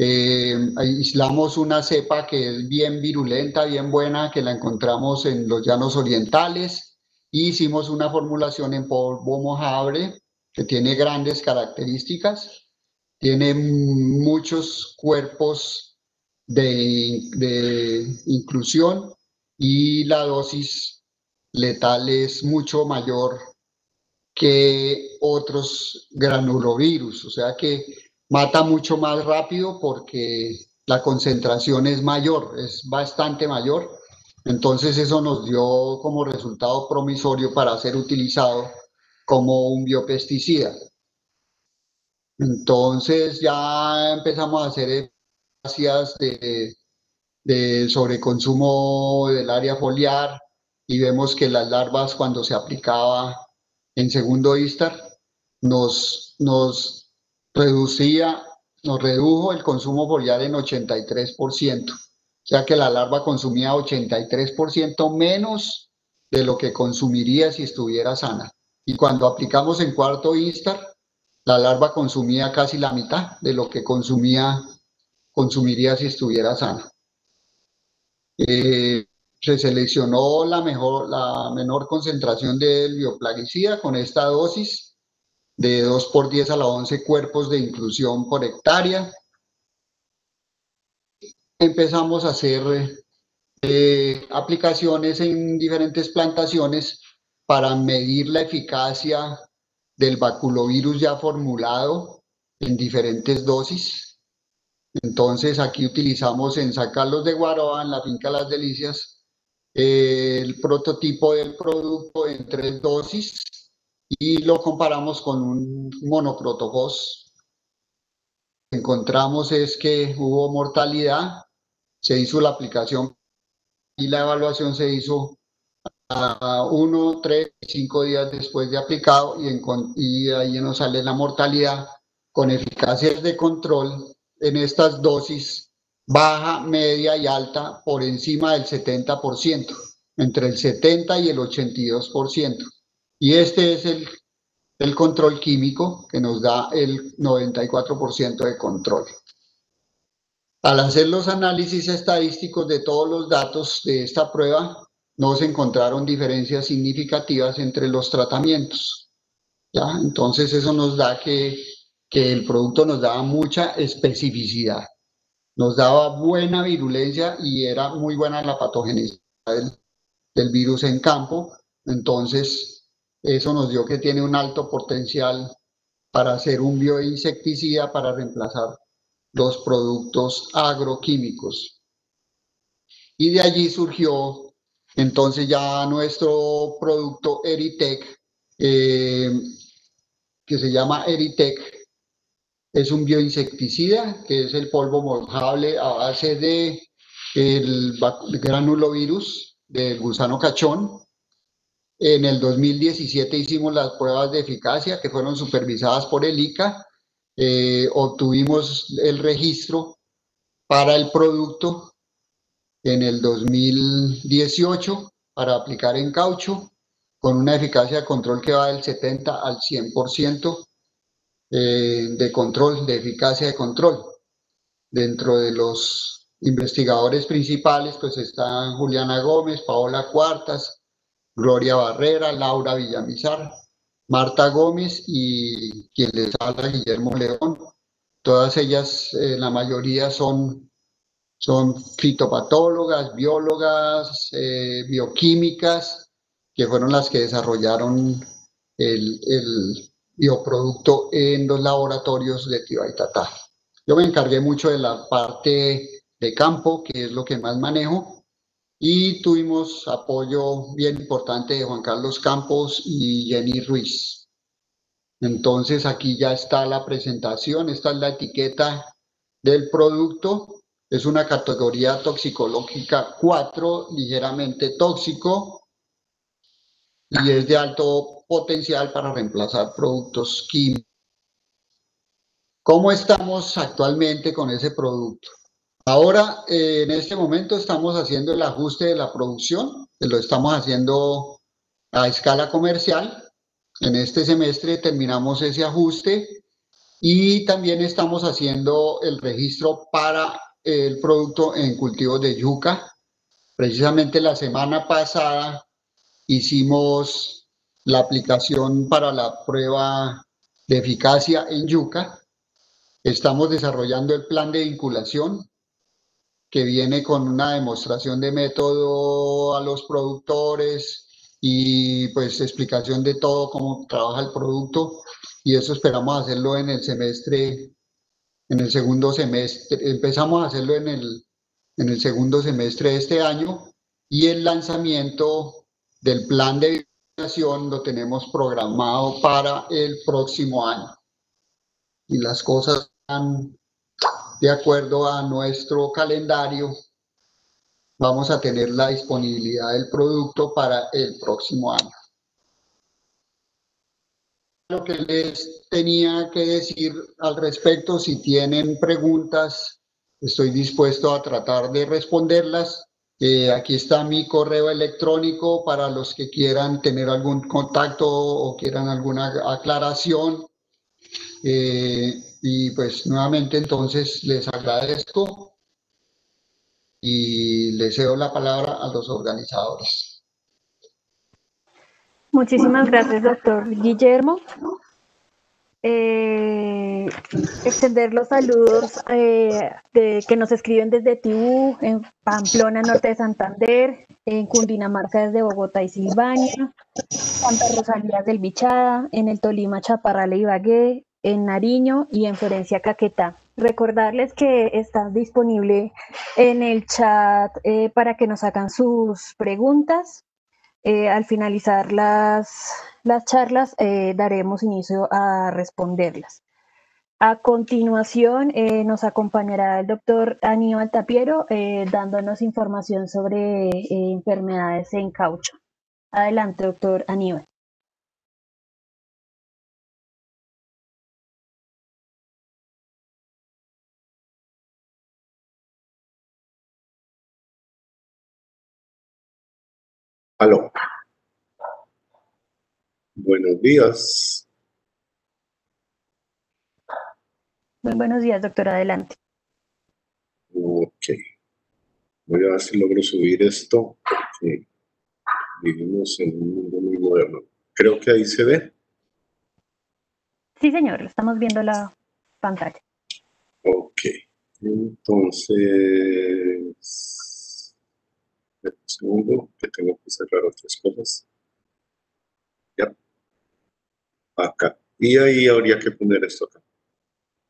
Eh, aislamos una cepa que es bien virulenta, bien buena, que la encontramos en los llanos orientales. hicimos una formulación en polvo mojable que tiene grandes características, tiene muchos cuerpos de, de inclusión y la dosis letal es mucho mayor que otros granulovirus, o sea que mata mucho más rápido porque la concentración es mayor, es bastante mayor. Entonces eso nos dio como resultado promisorio para ser utilizado como un biopesticida. Entonces ya empezamos a hacer eficacias de, de sobreconsumo del área foliar y vemos que las larvas cuando se aplicaba en segundo istar nos, nos reducía, nos redujo el consumo foliar en 83%, o sea que la larva consumía 83% menos de lo que consumiría si estuviera sana. Y cuando aplicamos en cuarto instar, la larva consumía casi la mitad de lo que consumía, consumiría si estuviera sana. Eh, se seleccionó la, mejor, la menor concentración del bioplaguicida con esta dosis de 2 por 10 a la 11 cuerpos de inclusión por hectárea. Empezamos a hacer eh, aplicaciones en diferentes plantaciones para medir la eficacia del baculovirus ya formulado en diferentes dosis. Entonces aquí utilizamos en San Carlos de Guaroa, en la finca Las Delicias, el prototipo del producto en tres dosis y lo comparamos con un monoprotofos. Encontramos es que hubo mortalidad, se hizo la aplicación y la evaluación se hizo a uno, tres, cinco días después de aplicado y, y ahí nos sale la mortalidad con eficacias de control en estas dosis baja, media y alta por encima del 70%, entre el 70 y el 82%. Y este es el, el control químico que nos da el 94% de control. Al hacer los análisis estadísticos de todos los datos de esta prueba, no se encontraron diferencias significativas entre los tratamientos. Entonces eso nos da que, que el producto nos daba mucha especificidad, nos daba buena virulencia y era muy buena la patogenicidad del virus en campo. Entonces eso nos dio que tiene un alto potencial para hacer un bioinsecticida para reemplazar los productos agroquímicos. Y de allí surgió entonces ya nuestro producto Eritec, eh, que se llama Eritec, es un bioinsecticida, que es el polvo mojable a base de el granulovirus del gusano cachón. En el 2017 hicimos las pruebas de eficacia que fueron supervisadas por el ICA. Eh, obtuvimos el registro para el producto en el 2018 para aplicar en caucho con una eficacia de control que va del 70 al 100% eh, de control, de eficacia de control. Dentro de los investigadores principales pues están Juliana Gómez, Paola Cuartas, Gloria Barrera, Laura Villamizar, Marta Gómez y quien les habla, Guillermo León. Todas ellas, eh, la mayoría son son fitopatólogas, biólogas, eh, bioquímicas, que fueron las que desarrollaron el, bioproducto en los laboratorios de Tibaitatá. Yo me encargué mucho de la parte de campo, que es lo que más manejo, y tuvimos apoyo bien importante de Juan Carlos Campos y Jenny Ruiz. Entonces aquí ya está la presentación, esta es la etiqueta del producto, es una categoría toxicológica 4, ligeramente tóxico, y es de alto potencial para reemplazar productos químicos. ¿Cómo estamos actualmente con ese producto? Ahora, eh, en este momento estamos haciendo el ajuste de la producción, lo estamos haciendo a escala comercial. En este semestre terminamos ese ajuste y también estamos haciendo el registro para el producto en cultivos de yuca. Precisamente la semana pasada hicimos la aplicación para la prueba de eficacia en yuca. Estamos desarrollando el plan de vinculación que viene con una demostración de método a los productores y pues explicación de todo, cómo trabaja el producto y eso esperamos hacerlo en el semestre, en el segundo semestre, empezamos a hacerlo en el, en el segundo semestre de este año y el lanzamiento del plan de vinculación lo tenemos programado para el próximo año. Y las cosas están de acuerdo a nuestro calendario, vamos a tener la disponibilidad del producto para el próximo año. Lo que les tenía que decir al respecto, si tienen preguntas, estoy dispuesto a tratar de responderlas. Eh, aquí está mi correo electrónico para los que quieran tener algún contacto o quieran alguna aclaración. Eh, y pues nuevamente entonces les agradezco y les cedo la palabra a los organizadores. Muchísimas gracias, doctor Guillermo. Eh, extender los saludos eh, que nos escriben desde Tibú, en Pamplona, norte de Santander, en Cundinamarca desde Bogotá y Silvania, Santa Rosalía del Bichada, en el Tolima, Chaparral y Ibagué, en Nariño y en Florencia Caquetá. Recordarles que está disponible en el chat eh, para que nos hagan sus preguntas. Eh, al finalizar las, las charlas eh, daremos inicio a responderlas. A continuación nos acompañará el doctor Aníbal Tapiero dándonos información sobre enfermedades en caucho. Adelante, doctor Aníbal. Aló. Buenos días. Muy buenos días, doctor. Adelante. Ok. Voy a ver si logro subir esto porque vivimos en un mundo muy moderno. Creo que ahí se ve. Sí, señor. Estamos viendo la pantalla. Ok. Entonces un segundo, que tengo que cerrar otras cosas. Ya. Acá. Y ahí habría que poner esto acá.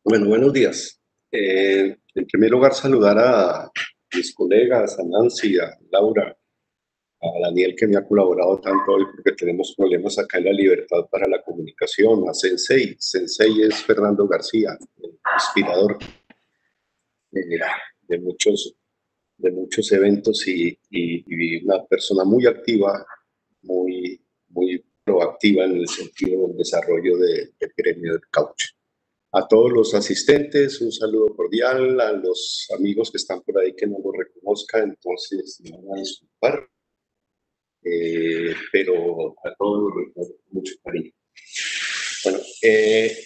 Bueno, buenos días. Eh, en primer lugar, saludar a mis colegas, a Nancy, a Laura, a Daniel que me ha colaborado tanto hoy porque tenemos problemas acá en la libertad para la comunicación, a Sensei. Sensei es Fernando García, inspirador de, de muchos de muchos eventos y, una persona muy activa, muy, muy proactiva en el sentido del desarrollo del gremio del caucho. A todos los asistentes, un saludo cordial, a los amigos que están por ahí que no lo reconozcan, entonces me van a disculpar, eh, pero a todos los mucho cariño. Bueno, eh,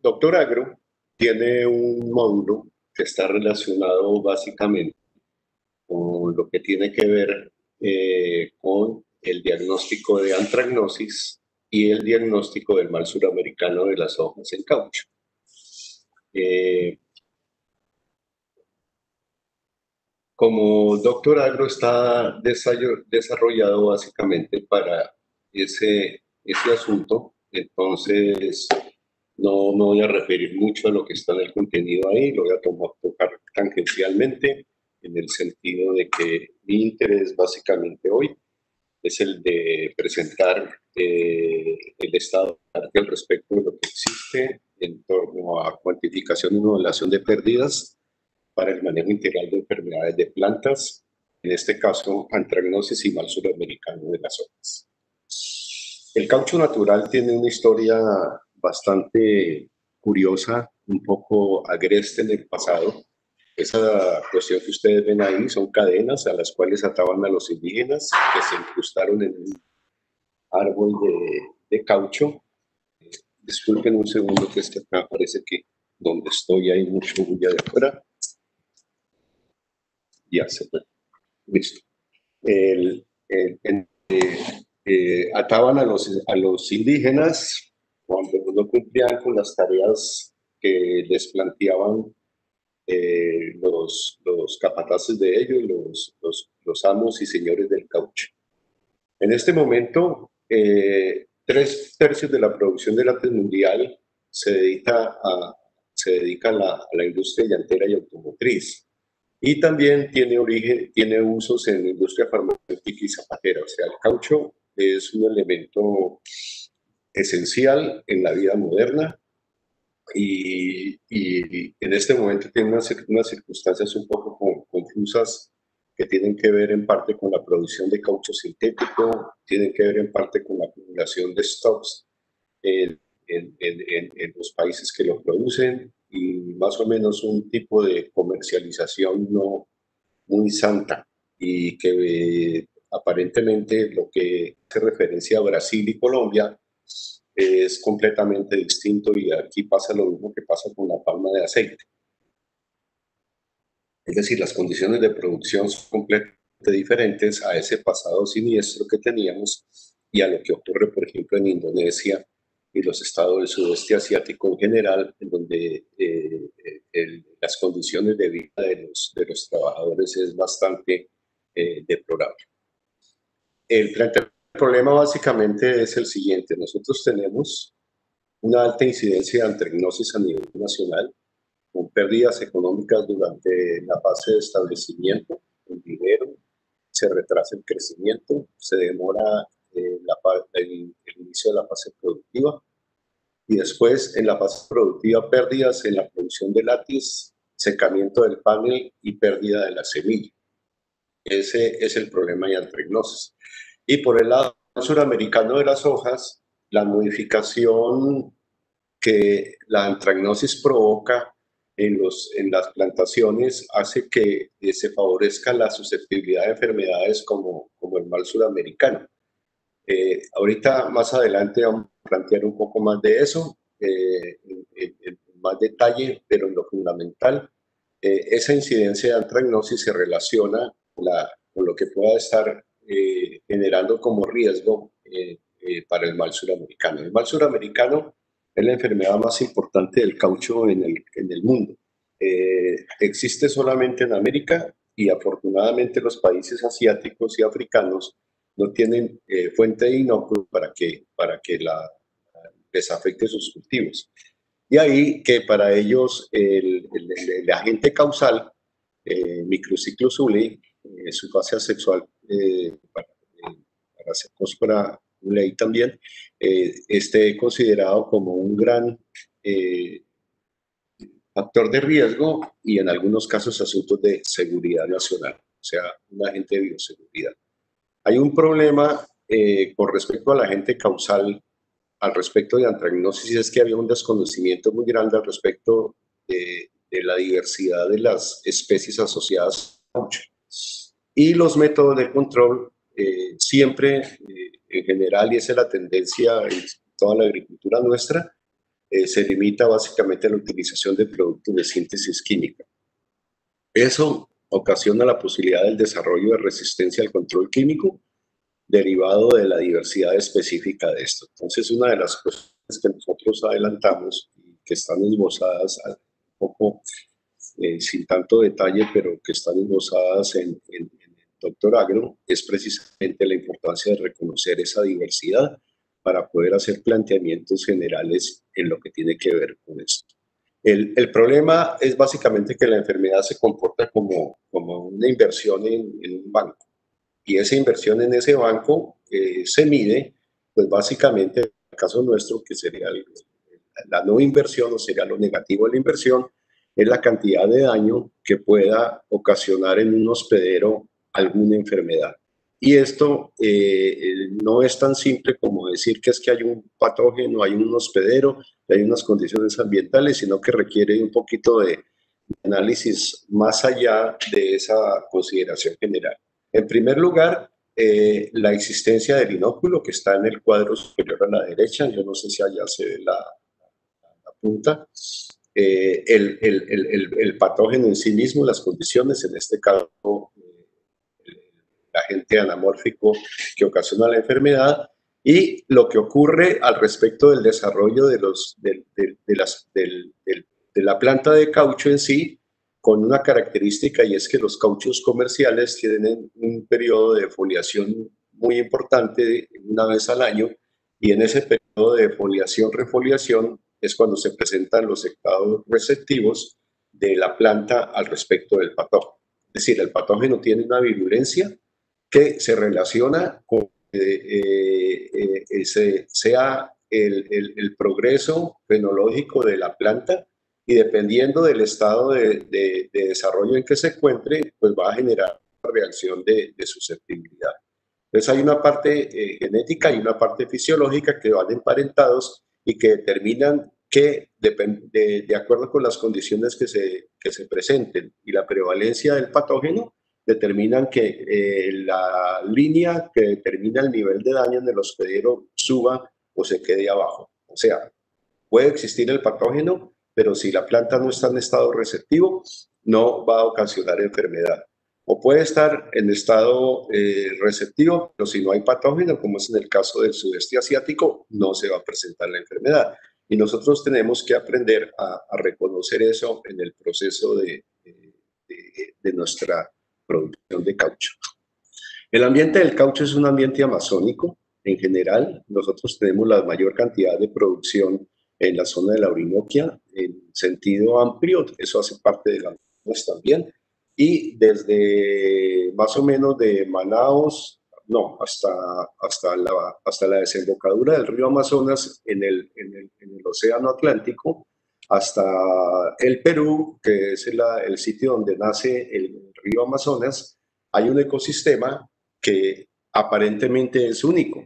Doctor Agro tiene un módulo que está relacionado básicamente con lo que tiene que ver eh, con el diagnóstico de antragnosis y el diagnóstico del mal suramericano de las hojas en caucho. Eh, como Doctor Agro está desarrollado básicamente para ese, ese asunto, entonces no me voy a referir mucho a lo que está en el contenido ahí, lo voy a tomar, tocar tangencialmente en el sentido de que mi interés básicamente hoy es el de presentar eh, el estado al respecto de lo que existe en torno a cuantificación y modelación de pérdidas para el manejo integral de enfermedades de plantas, en este caso antragnosis y mal suramericano de las hojas. El caucho natural tiene una historia bastante curiosa, un poco agreste en el pasado. Esa cuestión que ustedes ven ahí son cadenas a las cuales ataban a los indígenas que se incrustaron en un árbol de, caucho. Disculpen un segundo que este acá parece que donde estoy hay mucho bulla de afuera. Ya se fue. Listo. El, eh, eh, ataban a los, a los indígenas cuando no cumplían con las tareas que les planteaban eh, los, los capataces de ellos, los, los, los, amos y señores del caucho. En este momento, eh, tres tercios de la producción de la mundial se dedica a, se dedica a la, a la industria llantera y automotriz. Y también tiene origen, tiene usos en la industria farmacéutica y zapatera. O sea, el caucho es un elemento esencial en la vida moderna y, en este momento tiene unas, unas, circunstancias un poco confusas que tienen que ver en parte con la producción de caucho sintético, tienen que ver en parte con la acumulación de stocks en, en, en, en los países que lo producen y más o menos un tipo de comercialización no muy santa y que aparentemente lo que hace referencia a Brasil y Colombia es completamente distinto y aquí pasa lo mismo que pasa con la palma de aceite. Es decir, las condiciones de producción son completamente diferentes a ese pasado siniestro que teníamos y a lo que ocurre, por ejemplo, en Indonesia y los estados del sudeste asiático en general, en donde eh, las condiciones de vida de los, de los trabajadores es bastante eh, deplorable. El problema básicamente es el siguiente. Nosotros tenemos una alta incidencia de antragnosis a nivel nacional, con pérdidas económicas durante la fase de establecimiento, el dinero, se retrasa el crecimiento, se demora eh, la, el, inicio de la fase productiva y después en la fase productiva pérdidas en la producción de látiz, secamiento del panel y pérdida de la semilla. Ese es el problema de antragnosis. Y por el lado suramericano de las hojas, la modificación que la antragnosis provoca en, los, en las plantaciones hace que eh, se favorezca la susceptibilidad de enfermedades como, como el mal suramericano. Eh, ahorita más adelante vamos a plantear un poco más de eso, eh, en, más detalle, pero en lo fundamental, esa incidencia de antragnosis se relaciona la, con lo que pueda estar eh, generando como riesgo eh, eh, para el mal suramericano. El mal suramericano es la enfermedad más importante del caucho en el, en el mundo. existe solamente en América y afortunadamente los países asiáticos y africanos no tienen fuente de inocuo para que, para que la, les afecte sus cultivos. Y ahí que para ellos el, agente causal, microciclo Zuley, su fase asexual eh, para, para para ley también, eh, esté considerado como un gran eh, factor de riesgo y en algunos casos asuntos de seguridad nacional, o sea, un agente de bioseguridad. Hay un problema con respecto a la agente causal al respecto de antragnosis es que había un desconocimiento muy grande al respecto de, de la diversidad de las especies asociadas a y los métodos de control eh, siempre, eh, en general, y esa es la tendencia en toda la agricultura nuestra, eh, se limita básicamente a la utilización de productos de síntesis química. Eso ocasiona la posibilidad del desarrollo de resistencia al control químico derivado de la diversidad específica de esto. Entonces, una de las cosas que nosotros adelantamos que están esbozadas un poco sin tanto detalle, pero que están esbozadas en, en, Doctor Agro es precisamente la importancia de reconocer esa diversidad para poder hacer planteamientos generales en lo que tiene que ver con esto. El, problema es básicamente que la enfermedad se comporta como, como una inversión en, en un banco y esa inversión en ese banco eh, se mide, pues básicamente, en el caso nuestro, que sería la no inversión o sería lo negativo de la inversión, es la cantidad de daño que pueda ocasionar en un hospedero alguna enfermedad. Y esto eh, no es tan simple como decir que es que hay un patógeno, hay un hospedero, hay unas condiciones ambientales, sino que requiere un poquito de análisis más allá de esa consideración general. En primer lugar, eh, la existencia del inóculo que está en el cuadro superior a la derecha, yo no sé si allá se ve la, punta, eh, el, el, el, patógeno en sí mismo, las condiciones, en este caso agente anamórfico que ocasiona la enfermedad y lo que ocurre al respecto del desarrollo de, los, de, las, de la planta de caucho en sí, con una característica y es que los cauchos comerciales tienen un periodo de foliación muy importante, una vez al año, y en ese periodo de foliación-refoliación es cuando se presentan los estados receptivos de la planta al respecto del patógeno. Es decir, el patógeno tiene una virulencia que se relaciona con eh, eh, ese sea el, progreso fenológico de la planta y dependiendo del estado de, de, desarrollo en que se encuentre, pues va a generar una reacción de, de susceptibilidad. Entonces hay una parte eh, genética y una parte fisiológica que van emparentados y que determinan que de, de, acuerdo con las condiciones que se, que se presenten y la prevalencia del patógeno, determinan que eh, la línea que determina el nivel de daño en el hospedero suba o se quede abajo. O sea, puede existir el patógeno, pero si la planta no está en estado receptivo, no va a ocasionar enfermedad. O puede estar en estado eh, receptivo, pero si no hay patógeno, como es en el caso del sudeste asiático, no se va a presentar la enfermedad. Y nosotros tenemos que aprender a, reconocer eso en el proceso de, de nuestra producción de caucho. El ambiente del caucho es un ambiente amazónico en general. Nosotros tenemos la mayor cantidad de producción en la zona de la Orinoquia en sentido amplio, eso hace parte de la también. Y desde más o menos de Manaos, no, hasta, hasta, la, hasta la desembocadura del río Amazonas en el, en el, en el Océano Atlántico, hasta el Perú, que es el sitio donde nace el Amazonas, hay un ecosistema que aparentemente es único,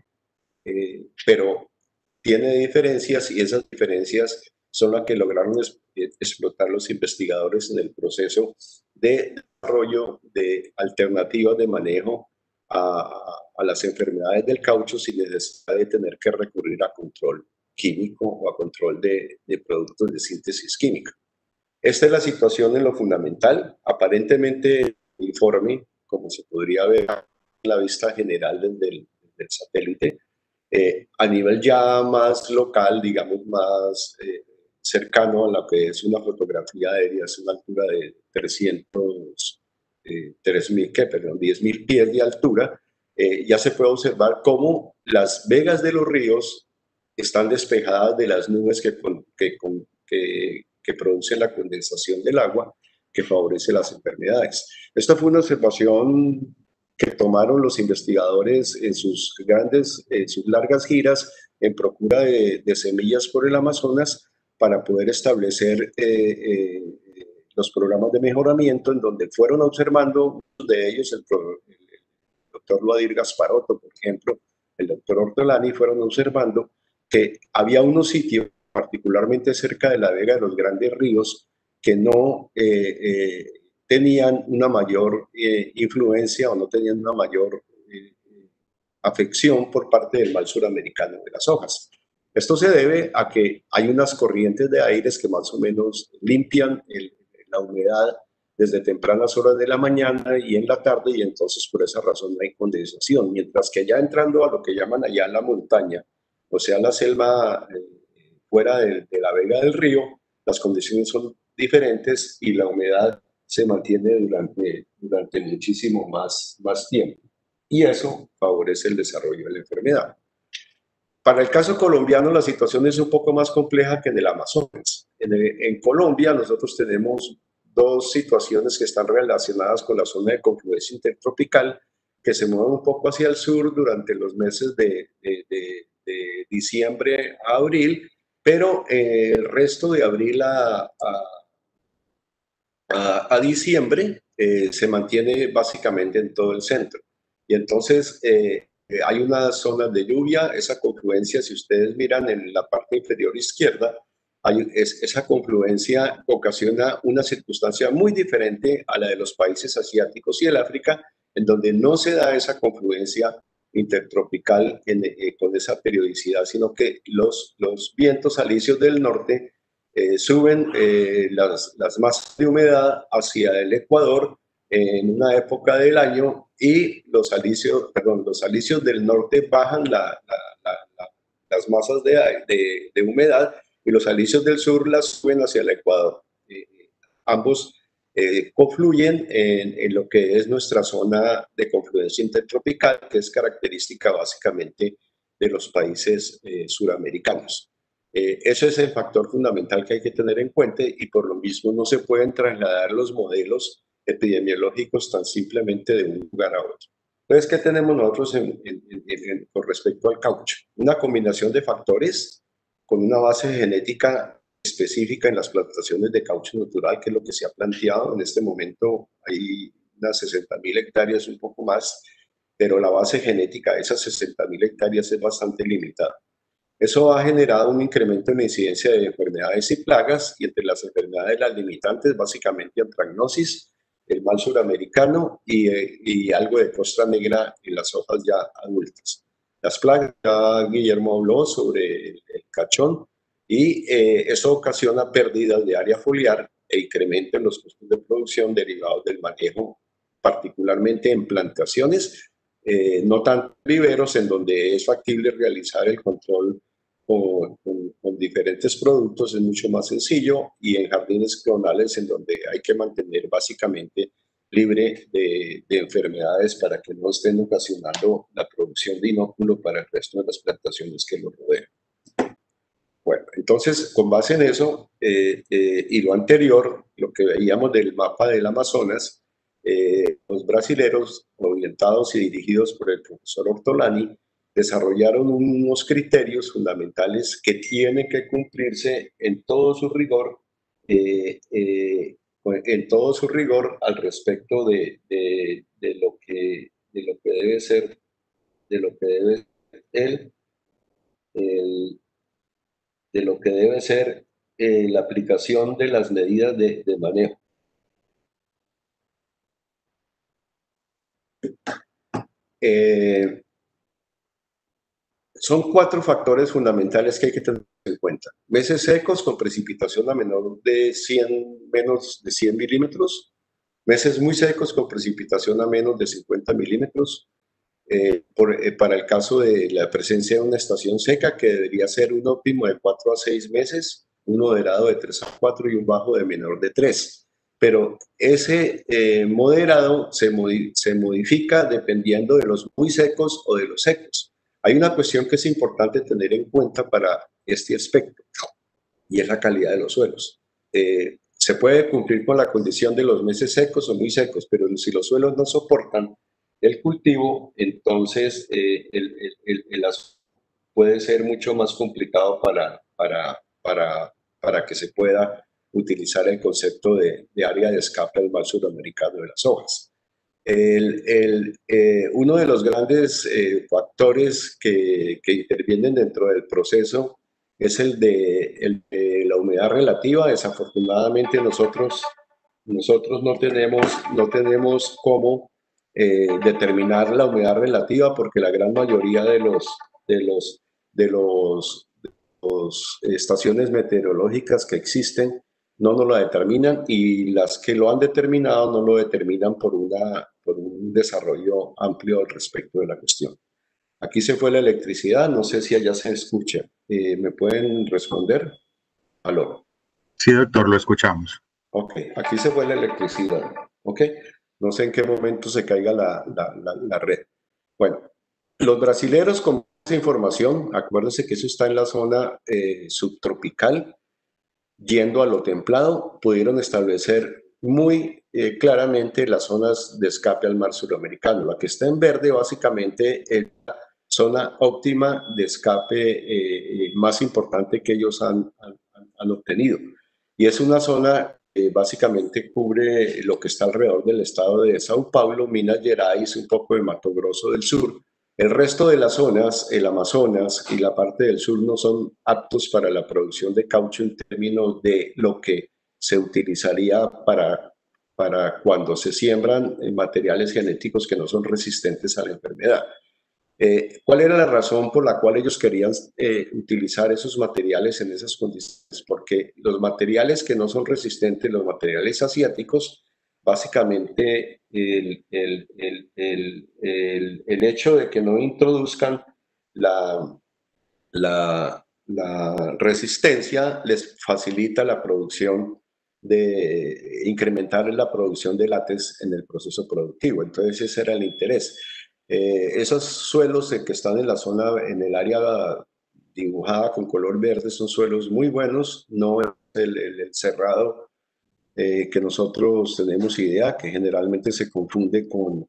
eh, pero tiene diferencias y esas diferencias son las que lograron eh, explotar los investigadores en el proceso de desarrollo de alternativas de manejo a, las enfermedades del caucho sin necesidad de tener que recurrir a control químico o a control de productos de síntesis química. Esta es la situación en lo fundamental. Aparentemente, el informe, como se podría ver en la vista general del, del satélite, eh, a nivel ya más local, digamos, más eh, cercano a lo que es una fotografía aérea, es una altura de 300, eh, 3.000, ¿qué? Perdón, 10.000 pies de altura, eh, ya se puede observar cómo las vegas de los ríos están despejadas de las nubes que, que, que, producen la condensación del agua que favorece las enfermedades. Esta fue una observación que tomaron los investigadores en sus grandes, en sus largas giras en procura de, semillas por el Amazonas para poder establecer eh, eh, los programas de mejoramiento en donde fueron observando de ellos el, doctor Luadir Gasparotto, por ejemplo, el doctor Ortolani, fueron observando que había unos sitios, particularmente cerca de la vega de los grandes ríos, que no eh, eh, tenían una mayor eh, influencia o no tenían una mayor afección por parte del mal suramericano de las hojas. Esto se debe a que hay unas corrientes de aires que más o menos limpian la humedad desde tempranas horas de la mañana y en la tarde y entonces por esa razón no hay condensación, mientras que ya entrando a lo que llaman allá la montaña, o sea, la selva fuera de, la vega del río, las condiciones son diferentes y la humedad se mantiene durante, durante muchísimo más, más tiempo. Y eso favorece el desarrollo de la enfermedad. para el caso colombiano la situación es un poco más compleja que en el Amazonas. En, en Colombia nosotros tenemos dos situaciones que están relacionadas con la zona de confluencia intertropical que se mueven un poco hacia el sur durante los meses de, de, diciembre a abril, pero eh, el resto de abril a, a, a diciembre eh, se mantiene básicamente en todo el centro. Y entonces eh, hay unas zonas de lluvia, esa confluencia, si ustedes miran en la parte inferior izquierda, hay, esa confluencia ocasiona una circunstancia muy diferente a la de los países asiáticos y el África, en donde no se da esa confluencia intertropical eh, con esa periodicidad, sino que los, vientos alisios del norte eh, suben eh, las, masas de humedad hacia el Ecuador en una época del año y los alisios, perdón, los alisios del norte bajan la, las masas de, de, de, humedad y los alisios del sur las suben hacia el Ecuador. ambos eh, confluyen en, lo que es nuestra zona de confluencia intertropical, que es característica básicamente de los países eh, suramericanos. Eh, ese es el factor fundamental que hay que tener en cuenta y por lo mismo no se pueden trasladar los modelos epidemiológicos tan simplemente de un lugar a otro. Entonces, ¿qué tenemos nosotros con respecto al caucho? Una combinación de factores con una base genética específica en las plantaciones de caucho natural, que es lo que se ha planteado. En este momento hay unas 60.000 hectáreas, un poco más, pero la base genética de esas 60.000 hectáreas es bastante limitada. Eso ha generado un incremento en la incidencia de enfermedades y plagas, y entre las enfermedades las limitantes, básicamente antragnosis, el mal suramericano y, y algo de costra negra en las hojas ya adultas. Las plagas, ya Guillermo habló sobre el cachón, y eh, eso ocasiona pérdidas de área foliar e incremento en los costos de producción derivados del manejo, particularmente en plantaciones, eh, no tan viveros, en donde es factible realizar el control con, con, diferentes productos, es mucho más sencillo, y en jardines clonales, en donde hay que mantener básicamente libre de, de, enfermedades para que no estén ocasionando la producción de inóculo para el resto de las plantaciones que lo rodean. Bueno, entonces, con base en eso eh, eh, y lo anterior, lo que veíamos del mapa del Amazonas, eh, los brasileros, orientados y dirigidos por el profesor Ortolani, desarrollaron unos criterios fundamentales que tienen que cumplirse en todo su rigor, en todo su rigor al respecto de, lo que, debe ser, de lo que debe ser el de lo que debe ser eh, la aplicación de las medidas de, manejo. Eh, son cuatro factores fundamentales que hay que tener en cuenta. Meses secos con precipitación a menor de 100, menos de 100 milímetros. Meses muy secos con precipitación a menos de 50 milímetros. Eh, eh, para el caso de la presencia de una estación seca, que debería ser un óptimo de 4 a 6 meses, un moderado de 3 a 4 y un bajo de menor de 3. Pero ese eh, moderado se, se modifica dependiendo de los muy secos o de los secos. Hay una cuestión que es importante tener en cuenta para este aspecto, y es la calidad de los suelos. se puede cumplir con la condición de los meses secos o muy secos, pero si los suelos no soportan el cultivo, entonces eh, puede ser mucho más complicado para, para, para, para que se pueda utilizar el concepto de, área de escape del mal sudamericano de las hojas. Eh, uno de los grandes eh, factores que, que, intervienen dentro del proceso es el de, el de, la humedad relativa. Desafortunadamente nosotros, nosotros no, tenemos, no tenemos cómo eh, determinar la humedad relativa porque la gran mayoría de los de los de los, estaciones meteorológicas que existen no nos lo determinan y las que lo han determinado no lo determinan por una por un desarrollo amplio al respecto de la cuestión. Aquí se fue la electricidad, no sé si allá se escucha. Eh, ¿Me pueden responder? ¿Aló? Sí, doctor, lo escuchamos. Ok, aquí se fue la electricidad. Ok, no sé en qué momento se caiga la, la, red. Bueno, los brasileros, como esa información, acuérdense que eso está en la zona eh, subtropical, yendo a lo templado, pudieron establecer muy eh, claramente las zonas de escape al mar suramericano. La que está en verde básicamente es la zona óptima de escape más importante que ellos han, han obtenido. Y es una zona que básicamente cubre lo que está alrededor del estado de Sao Paulo, Minas Gerais, un poco de Mato Grosso del sur. El resto de las zonas, el Amazonas y la parte del sur, no son aptos para la producción de caucho en términos de lo que se utilizaría para, para cuando se siembran materiales genéticos que no son resistentes a la enfermedad. Eh, ¿Cuál era la razón por la cual ellos querían eh, utilizar esos materiales en esas condiciones? Porque los materiales que no son resistentes, los materiales asiáticos, básicamente el, el, el, el hecho de que no introduzcan la, la, la resistencia les facilita la producción de incrementar la producción de látex en el proceso productivo. Entonces ese era el interés. Eh, esos suelos que están en la zona, en el área dibujada con color verde, son suelos muy buenos, no el, el, cerrado eh, que nosotros tenemos idea, que generalmente se confunde con,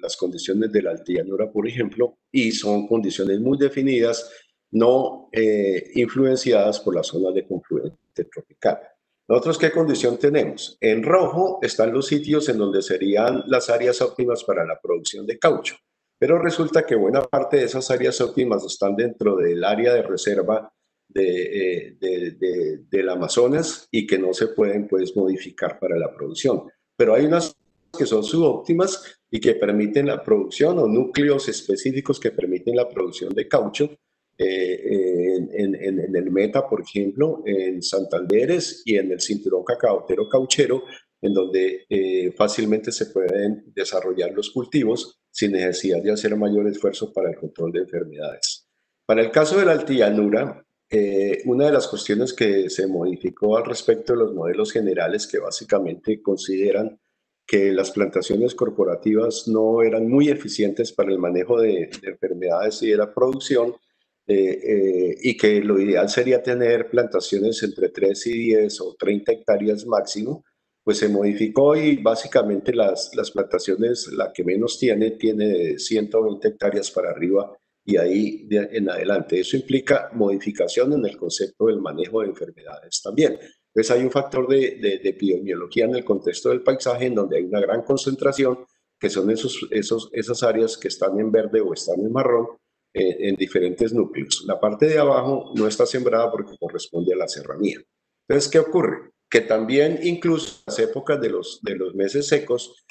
las condiciones de la altillanura, por ejemplo, y son condiciones muy definidas, no eh, influenciadas por la zona de confluencia tropical. ¿Nosotros qué condición tenemos? En rojo están los sitios en donde serían las áreas óptimas para la producción de caucho, pero resulta que buena parte de esas áreas óptimas están dentro del área de reserva de, eh, del Amazonas y que no se pueden pues, modificar para la producción. Pero hay unas que son subóptimas y que permiten la producción o núcleos específicos que permiten la producción de caucho eh, en, en, el Meta, por ejemplo, en Santanderes y en el cinturón cacaotero cauchero, en donde eh, fácilmente se pueden desarrollar los cultivos sin necesidad de hacer mayor esfuerzo para el control de enfermedades. Para el caso de la altillanura, eh, una de las cuestiones que se modificó al respecto de los modelos generales que básicamente consideran que las plantaciones corporativas no eran muy eficientes para el manejo de, de enfermedades y de la producción, eh, eh, y que lo ideal sería tener plantaciones entre 3 y 10 o 30 hectáreas máximo, pues se modificó y básicamente las, las plantaciones, la que menos tiene, tiene 120 hectáreas para arriba y ahí en adelante. Eso implica modificación en el concepto del manejo de enfermedades también. Entonces hay un factor de, de, de epidemiología en el contexto del paisaje en donde hay una gran concentración, que son esos, esos, esas áreas que están en verde o están en marrón, en diferentes núcleos. La parte de abajo no está sembrada porque corresponde a la serranía. Entonces, ¿qué ocurre? Que también incluso en las épocas de los, de los meses secos,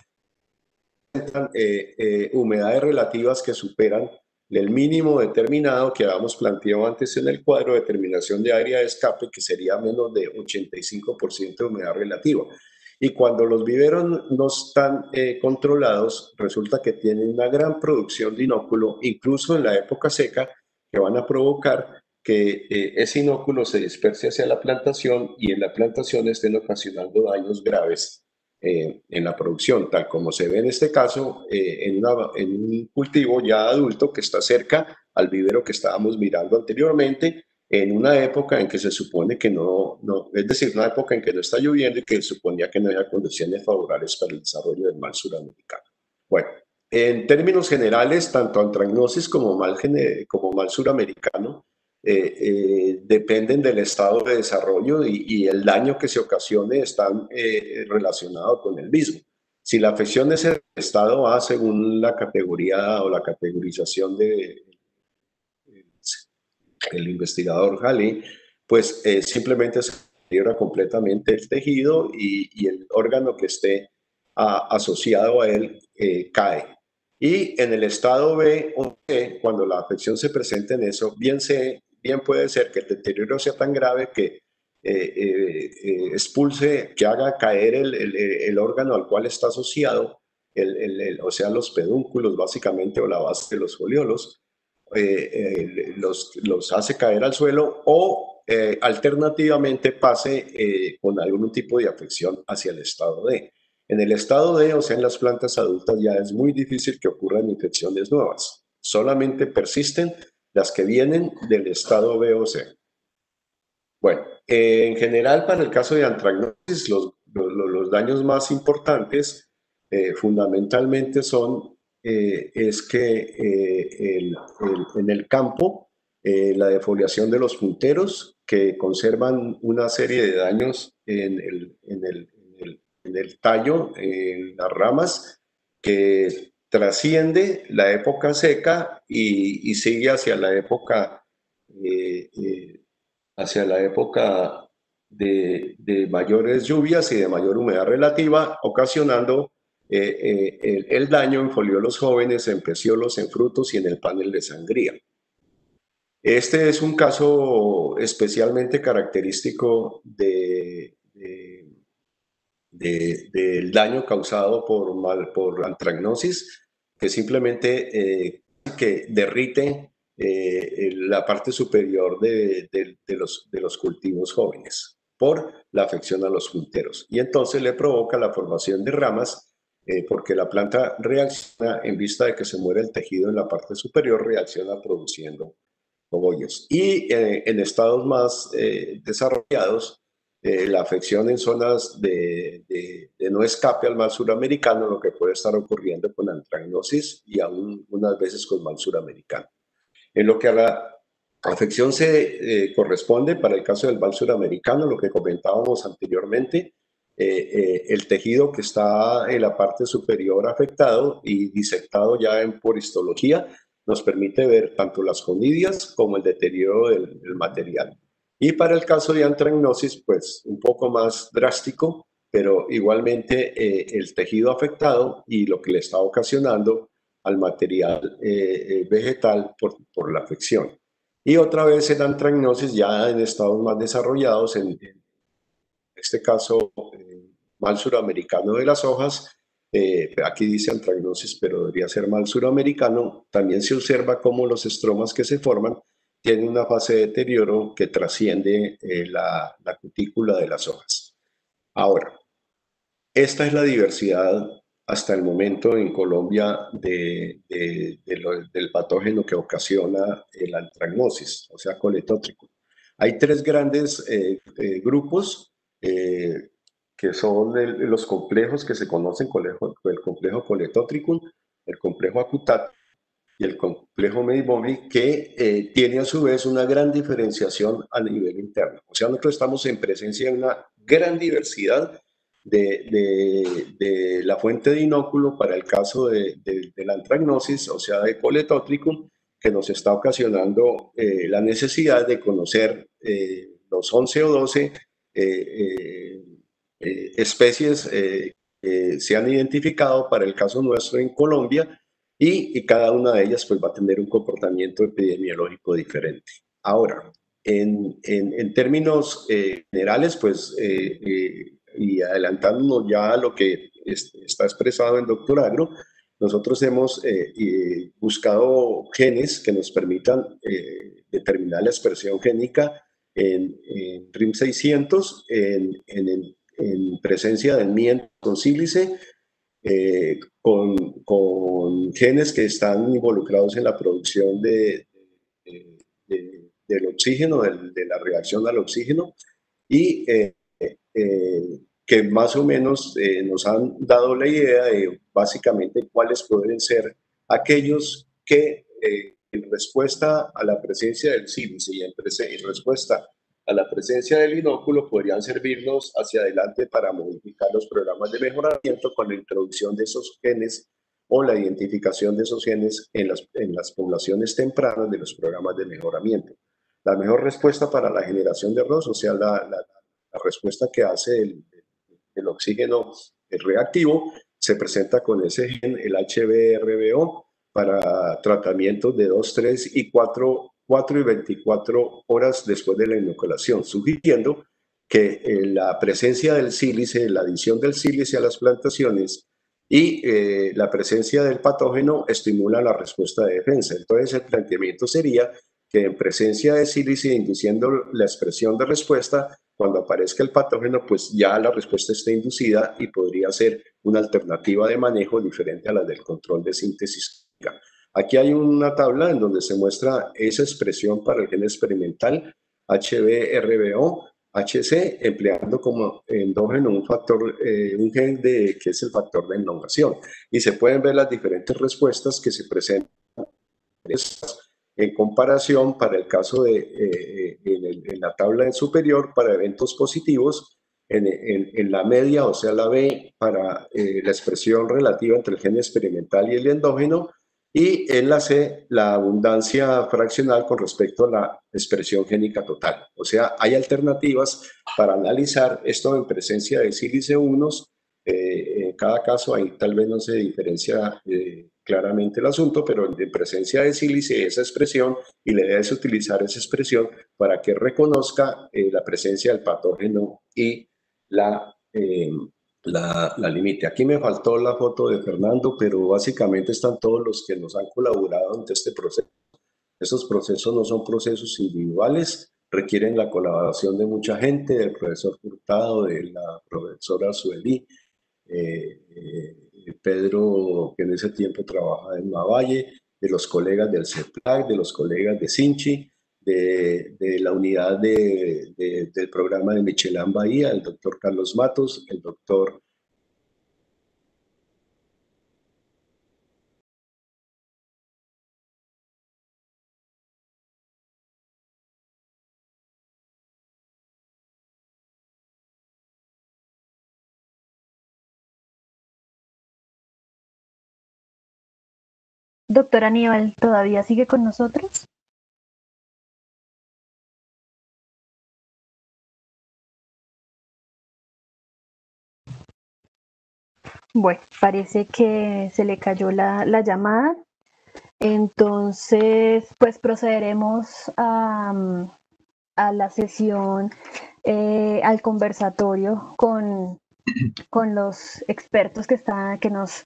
eh, eh, humedades relativas que superan el mínimo determinado que habíamos planteado antes en el cuadro de determinación de área de escape, que sería menos de 85% de humedad relativa. Y cuando los viveros no están eh, controlados, resulta que tienen una gran producción de inóculo, incluso en la época seca, que van a provocar que eh, ese inóculo se disperse hacia la plantación y en la plantación estén ocasionando daños graves eh, en la producción, tal como se ve en este caso en, en un cultivo ya adulto que está cerca al vivero que estábamos mirando anteriormente en una época en que se supone que no, no, es decir, una época en que no está lloviendo y que suponía que no había condiciones favorables para el desarrollo del mal suramericano. Bueno, en términos generales, tanto antragnosis como mal, como mal suramericano eh, eh, dependen del estado de desarrollo y, el daño que se ocasione están eh, relacionados con el mismo. Si la afección es el estado A según la categoría o la categorización de el investigador Jali, pues eh, simplemente se quiebra completamente el tejido y, el órgano que esté asociado a él eh, cae. Y en el estado B o C, cuando la afección se presenta en eso, bien, se, bien puede ser que el deterioro sea tan grave que eh, expulse, que haga caer el, órgano al cual está asociado, o sea, los pedúnculos básicamente o la base de los foliolos, eh, eh, los, los, hace caer al suelo o eh, alternativamente pase con algún tipo de afección hacia el estado D. En el estado D, o sea, en las plantas adultas, ya es muy difícil que ocurran infecciones nuevas. Solamente persisten las que vienen del estado B o C. Bueno, en general para el caso de antragnosis, los, los, daños más importantes fundamentalmente son, eh, es que eh, en el campo, la defoliación de los punteros, que conservan una serie de daños en el, en el, en el tallo, en las ramas, que trasciende la época seca y, sigue hacia la época, eh, eh, hacia la época de, mayores lluvias y de mayor humedad relativa, ocasionando eh, el, daño en foliolos jóvenes, en peciolos, en frutos y en el panel de sangría. Este es un caso especialmente característico de, del daño causado por, mal, por antragnosis, que simplemente eh, que derrite eh, la parte superior de, los, de los cultivos jóvenes por la afección a los junteros. Y entonces le provoca la formación de ramas eh, porque la planta reacciona en vista de que se muere el tejido en la parte superior, reacciona produciendo cogollos. Y en estados más desarrollados, eh, la afección en zonas de, no escape al mal suramericano, lo que puede estar ocurriendo con antragnosis y aún unas veces con mal suramericano. En lo que a la afección se eh, corresponde, para el caso del mal suramericano, lo que comentábamos anteriormente, eh, el tejido que está en la parte superior afectado y disectado ya en poristología nos permite ver tanto las conidias como el deterioro del material. Y para el caso de antragnosis, pues un poco más drástico, pero igualmente eh, el tejido afectado y lo que le está ocasionando al material eh, eh, vegetal por, por, la afección. Y otra vez en antragnosis ya en estados más desarrollados, en, este caso mal suramericano de las hojas, aquí dice antragnosis, pero debería ser mal suramericano, también se observa cómo los estromas que se forman tiene una fase de deterioro que trasciende eh, la, cutícula de las hojas. Ahora, esta es la diversidad hasta el momento en Colombia de, del patógeno que ocasiona la antragnosis, o sea, coletótrico. Hay tres grandes eh, eh, grupos que son los complejos que se conocen, el complejo coletótrico, el complejo acutat y el complejo Medibobli, que eh, tiene a su vez una gran diferenciación a nivel interno. O sea, nosotros estamos en presencia de una gran diversidad de, de, la fuente de inóculo para el caso de, la antragnosis, o sea, de coletótricum, que nos está ocasionando eh, la necesidad de conocer eh, los 11 o 12 especies que se han identificado para el caso nuestro en Colombia, y, cada una de ellas pues va a tener un comportamiento epidemiológico diferente. Ahora, en, en, términos eh, generales, pues, eh, eh, y adelantándonos ya a lo que está expresado en Doctor Agro, nosotros hemos buscado genes que nos permitan determinar la expresión génica en, RIM 600, en, en, presencia del miento con sílice, eh, con, con, genes que están involucrados en la producción de, del oxígeno, de la reacción al oxígeno, y eh, eh, que más o menos nos han dado la idea de básicamente cuáles pueden ser aquellos que en respuesta a la presencia del sílice y en, en respuesta a la presencia del inóculo podrían servirnos hacia adelante para modificar los programas de mejoramiento con la introducción de esos genes o la identificación de esos genes en las, en las poblaciones tempranas de los programas de mejoramiento. La mejor respuesta para la generación de arroz, o sea, la, la, respuesta que hace el, el oxígeno reactivo, se presenta con ese gen, el HBRBO, para tratamientos de 2, 3 y 4 4 y 24 horas después de la inoculación, sugiriendo que eh, la presencia del sílice, la adición del sílice a las plantaciones y eh, la presencia del patógeno estimula la respuesta de defensa. Entonces el planteamiento sería que en presencia de sílice induciendo la expresión de respuesta, cuando aparezca el patógeno, pues ya la respuesta está inducida y podría ser una alternativa de manejo diferente a la del control de síntesis Aquí hay una tabla en donde se muestra esa expresión para el gen experimental HBRBO, HC, empleando como endógeno un factor, eh, un gen de, que es el factor de elongación. Y se pueden ver las diferentes respuestas que se presentan en comparación para el caso de eh, en, la tabla superior para eventos positivos, en, la media, o sea, la B, para eh, la expresión relativa entre el gen experimental y el endógeno, y en la C, la abundancia fraccional con respecto a la expresión génica total. O sea, hay alternativas para analizar esto en presencia de sílice 1. Eh, en cada caso, ahí tal vez no se diferencia claramente el asunto, pero en presencia de sílice esa expresión y le debes utilizar esa expresión para que reconozca eh, la presencia del patógeno y la, eh, la, la limite. Aquí me faltó la foto de Fernando, pero básicamente están todos los que nos han colaborado en este proceso. Estos procesos no son procesos individuales, requieren la colaboración de mucha gente, del profesor Hurtado, de la profesora Sueli, eh, Pedro, que en ese tiempo trabajaba en Navalle, de los colegas del CEPLAC, de los colegas de Sinchi, de, la unidad del programa de Michelán Bahía, el doctor Carlos Matos, el doctor Doctor Aníbal, ¿todavía sigue con nosotros? Bueno, parece que se le cayó la, llamada. Entonces, pues procederemos a, la sesión, eh, al conversatorio con, con los expertos que, están, que nos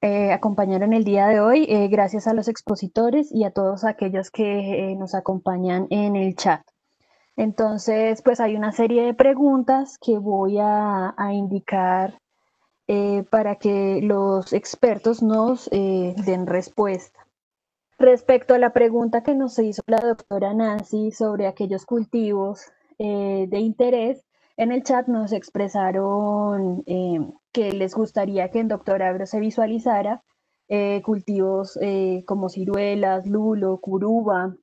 eh, acompañaron el día de hoy. Eh, gracias a los expositores y a todos aquellos que nos acompañan en el chat. Entonces, pues hay una serie de preguntas que voy a, indicar para que los expertos nos den respuesta. Respecto a la pregunta que nos hizo la doctora Nancy sobre aquellos cultivos de interés, en el chat nos expresaron que les gustaría que en Doctor Agro se visualizara eh, cultivos eh, como ciruelas, lulo, curuba.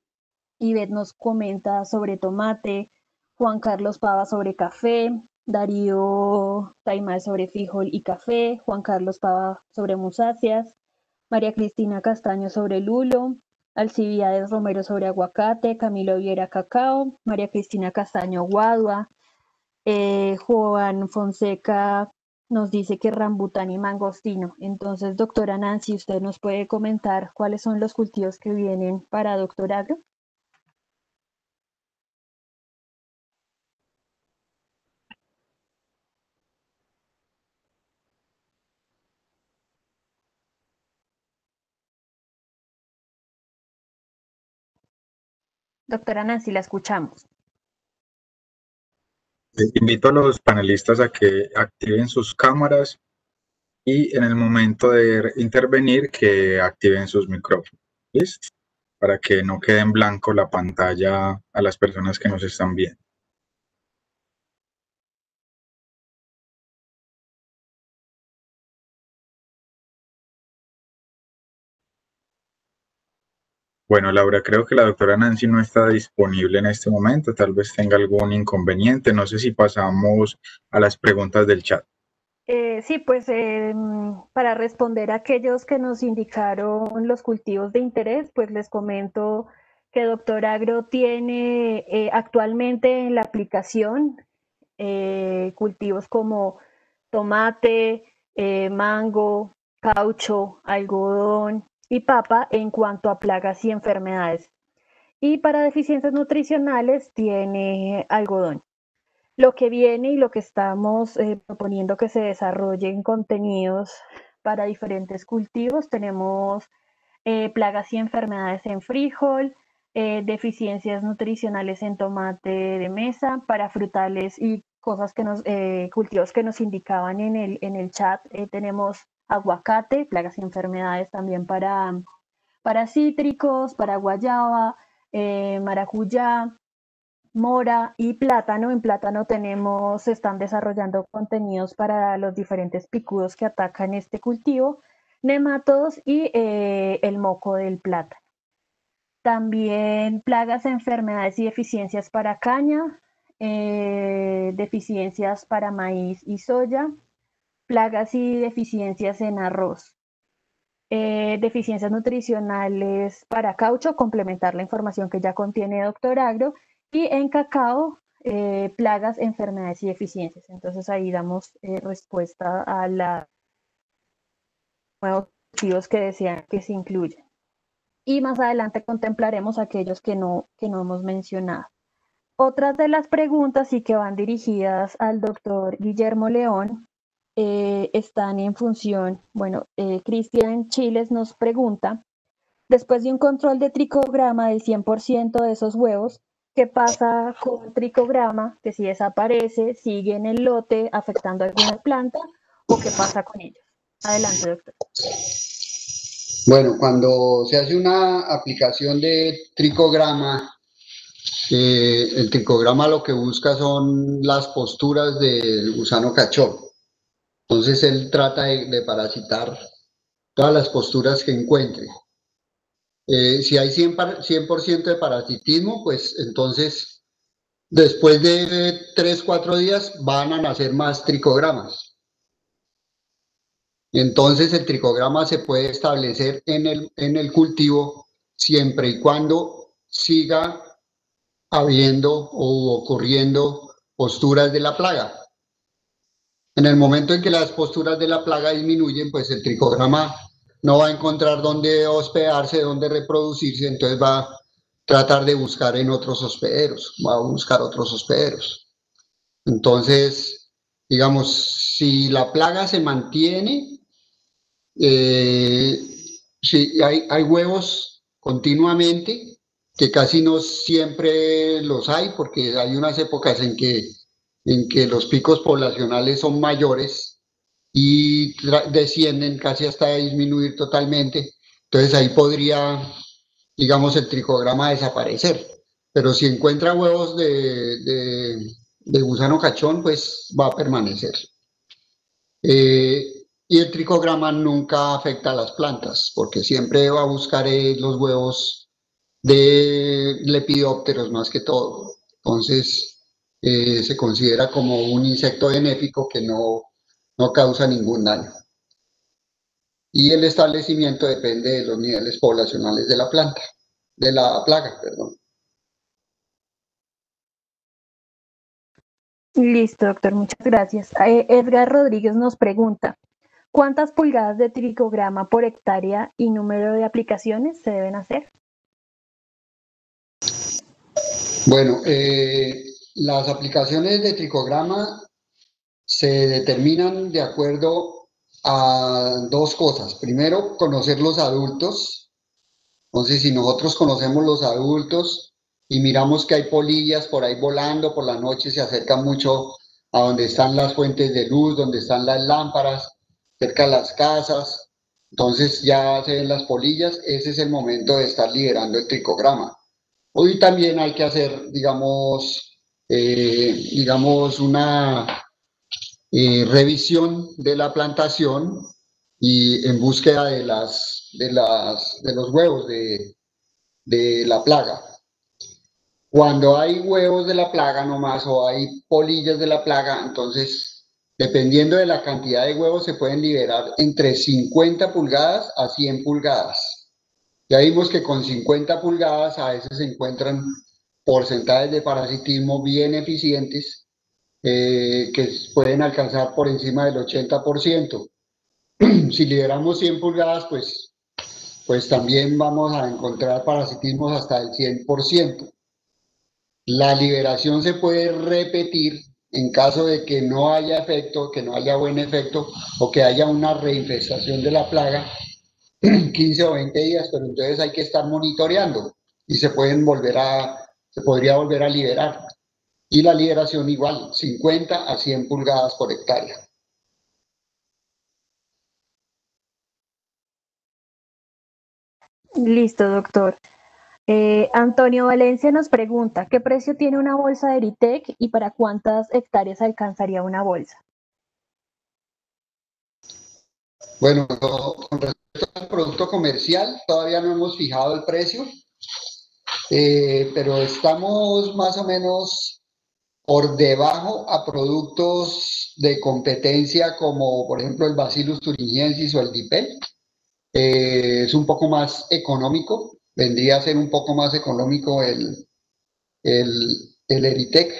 Ivette nos comenta sobre tomate, Juan Carlos Pava sobre café, Darío Taimal sobre frijol y café, Juan Carlos Pava sobre musáceas, María Cristina Castaño sobre lulo, Alcibiades Romero sobre aguacate, Camilo Viera cacao, María Cristina Castaño guadua, eh, Juan Fonseca nos dice que rambután y mangostino. Entonces, doctora Nancy, ¿usted nos puede comentar cuáles son los cultivos que vienen para Doctor Agro? Doctora Nancy, la escuchamos. Invito a los panelistas a que activen sus cámaras y en el momento de intervenir que activen sus micrófonos. ¿Listo? Para que no quede en blanco la pantalla a las personas que nos están viendo. Bueno, Laura, creo que la doctora Nancy no está disponible en este momento, tal vez tenga algún inconveniente. No sé si pasamos a las preguntas del chat. Eh, sí, pues em, para responder a aquellos que nos indicaron los cultivos de interés, pues les comento que Doctor Agro tiene eh, actualmente en la aplicación eh, cultivos como tomate, mango, caucho, algodón, y papa en cuanto a plagas y enfermedades. Y para deficiencias nutricionales tiene algodón. Lo que viene y lo que estamos eh, proponiendo que se desarrollen contenidos para diferentes cultivos, tenemos eh, plagas y enfermedades en frijol, eh, deficiencias nutricionales en tomate de mesa, para frutales y cosas que nos, cultivos que nos indicaban en el, en el chat. tenemos aguacate, plagas y enfermedades también para, para cítricos, para guayaba, eh, maracuyá, mora y plátano. En plátano tenemos, se están desarrollando contenidos para los diferentes picudos que atacan este cultivo, nematodos y eh, el moco del plátano. También plagas, enfermedades y deficiencias para caña, eh, deficiencias para maíz y soya, plagas y deficiencias en arroz. Eh, deficiencias nutricionales para caucho, complementar la información que ya contiene Doctor Agro, y en cacao, eh, plagas, enfermedades y deficiencias. Entonces ahí damos respuesta a los nuevos objetivos que desean que se incluyan y más adelante contemplaremos aquellos que no, que no hemos mencionado. Otras de las preguntas y que van dirigidas al doctor Guillermo León eh, están en función, bueno, eh, Cristian Chiles nos pregunta, después de un control de tricograma del 100% de esos huevos, ¿qué pasa con tricograma? Que si desaparece, sigue en el lote afectando a alguna planta o qué pasa con ellos. Adelante, doctor. Bueno, cuando se hace una aplicación de tricograma, eh, el tricograma lo que busca son las posturas del gusano cachón. Entonces él trata de, parasitar todas las posturas que encuentre. Eh, si hay 100%, 100 de parasitismo, pues entonces después de 3, 4 días van a nacer más tricogramas. Entonces el tricograma se puede establecer en el, en el cultivo siempre y cuando siga habiendo o ocurriendo posturas de la plaga. En el momento en que las posturas de la plaga disminuyen, pues el tricograma no va a encontrar dónde hospedarse, dónde reproducirse, entonces va a tratar de buscar en otros hospederos, va a buscar otros hospederos. Entonces, digamos, si la plaga se mantiene, eh, hay, hay huevos continuamente, que casi no siempre los hay, porque hay unas épocas en que, en que los picos poblacionales son mayores y descienden casi hasta disminuir totalmente. Entonces ahí podría, digamos, el tricograma desaparecer. Pero si encuentra huevos de, de, gusano cachón, pues va a permanecer. Eh, y el tricograma nunca afecta a las plantas, porque siempre va a buscar eh, los huevos de lepidópteros más que todo. Entonces, eh, se considera como un insecto benéfico que no, no causa ningún daño. Y el establecimiento depende de los niveles poblacionales de la planta, de la plaga, perdón. Listo, doctor, muchas gracias. Eh, Edgar Rodríguez nos pregunta, ¿Cuántas pulgadas de tricograma por hectárea y número de aplicaciones se deben hacer? Bueno, eh, las aplicaciones de tricograma se determinan de acuerdo a dos cosas. Primero, conocer los adultos. Entonces, si nosotros conocemos los adultos y miramos que hay polillas por ahí volando por la noche, se acercan mucho a donde están las fuentes de luz, donde están las lámparas, cerca de las casas, entonces ya se ven las polillas, ese es el momento de estar liberando el tricograma. Hoy también hay que hacer, digamos, eh, digamos una eh, revisión de la plantación y en búsqueda de, las, de, las, de los huevos de, de la plaga. Cuando hay huevos de la plaga nomás o hay polillas de la plaga, entonces Dependiendo de la cantidad de huevos, se pueden liberar entre 50 pulgadas a 100 pulgadas. Ya vimos que con 50 pulgadas a veces se encuentran porcentajes de parasitismo bien eficientes eh, que pueden alcanzar por encima del 80%. si liberamos 100 pulgadas, pues, pues también vamos a encontrar parasitismos hasta el 100%. La liberación se puede repetir en caso de que no haya efecto, que no haya buen efecto o que haya una reinfestación de la plaga, 15 o 20 días, pero entonces hay que estar monitoreando y se pueden volver a, se podría volver a liberar. Y la liberación igual, 50 a 100 pulgadas por hectárea. Listo, doctor. Eh, Antonio Valencia nos pregunta, ¿qué precio tiene una bolsa de Eritec y para cuántas hectáreas alcanzaría una bolsa? Bueno, con respecto al producto comercial, todavía no hemos fijado el precio, eh, pero estamos más o menos por debajo a productos de competencia como por ejemplo el Bacillus thuringiensis o el Dipel. Eh, es un poco más económico, vendría a ser un poco más económico el, el, el Eritec.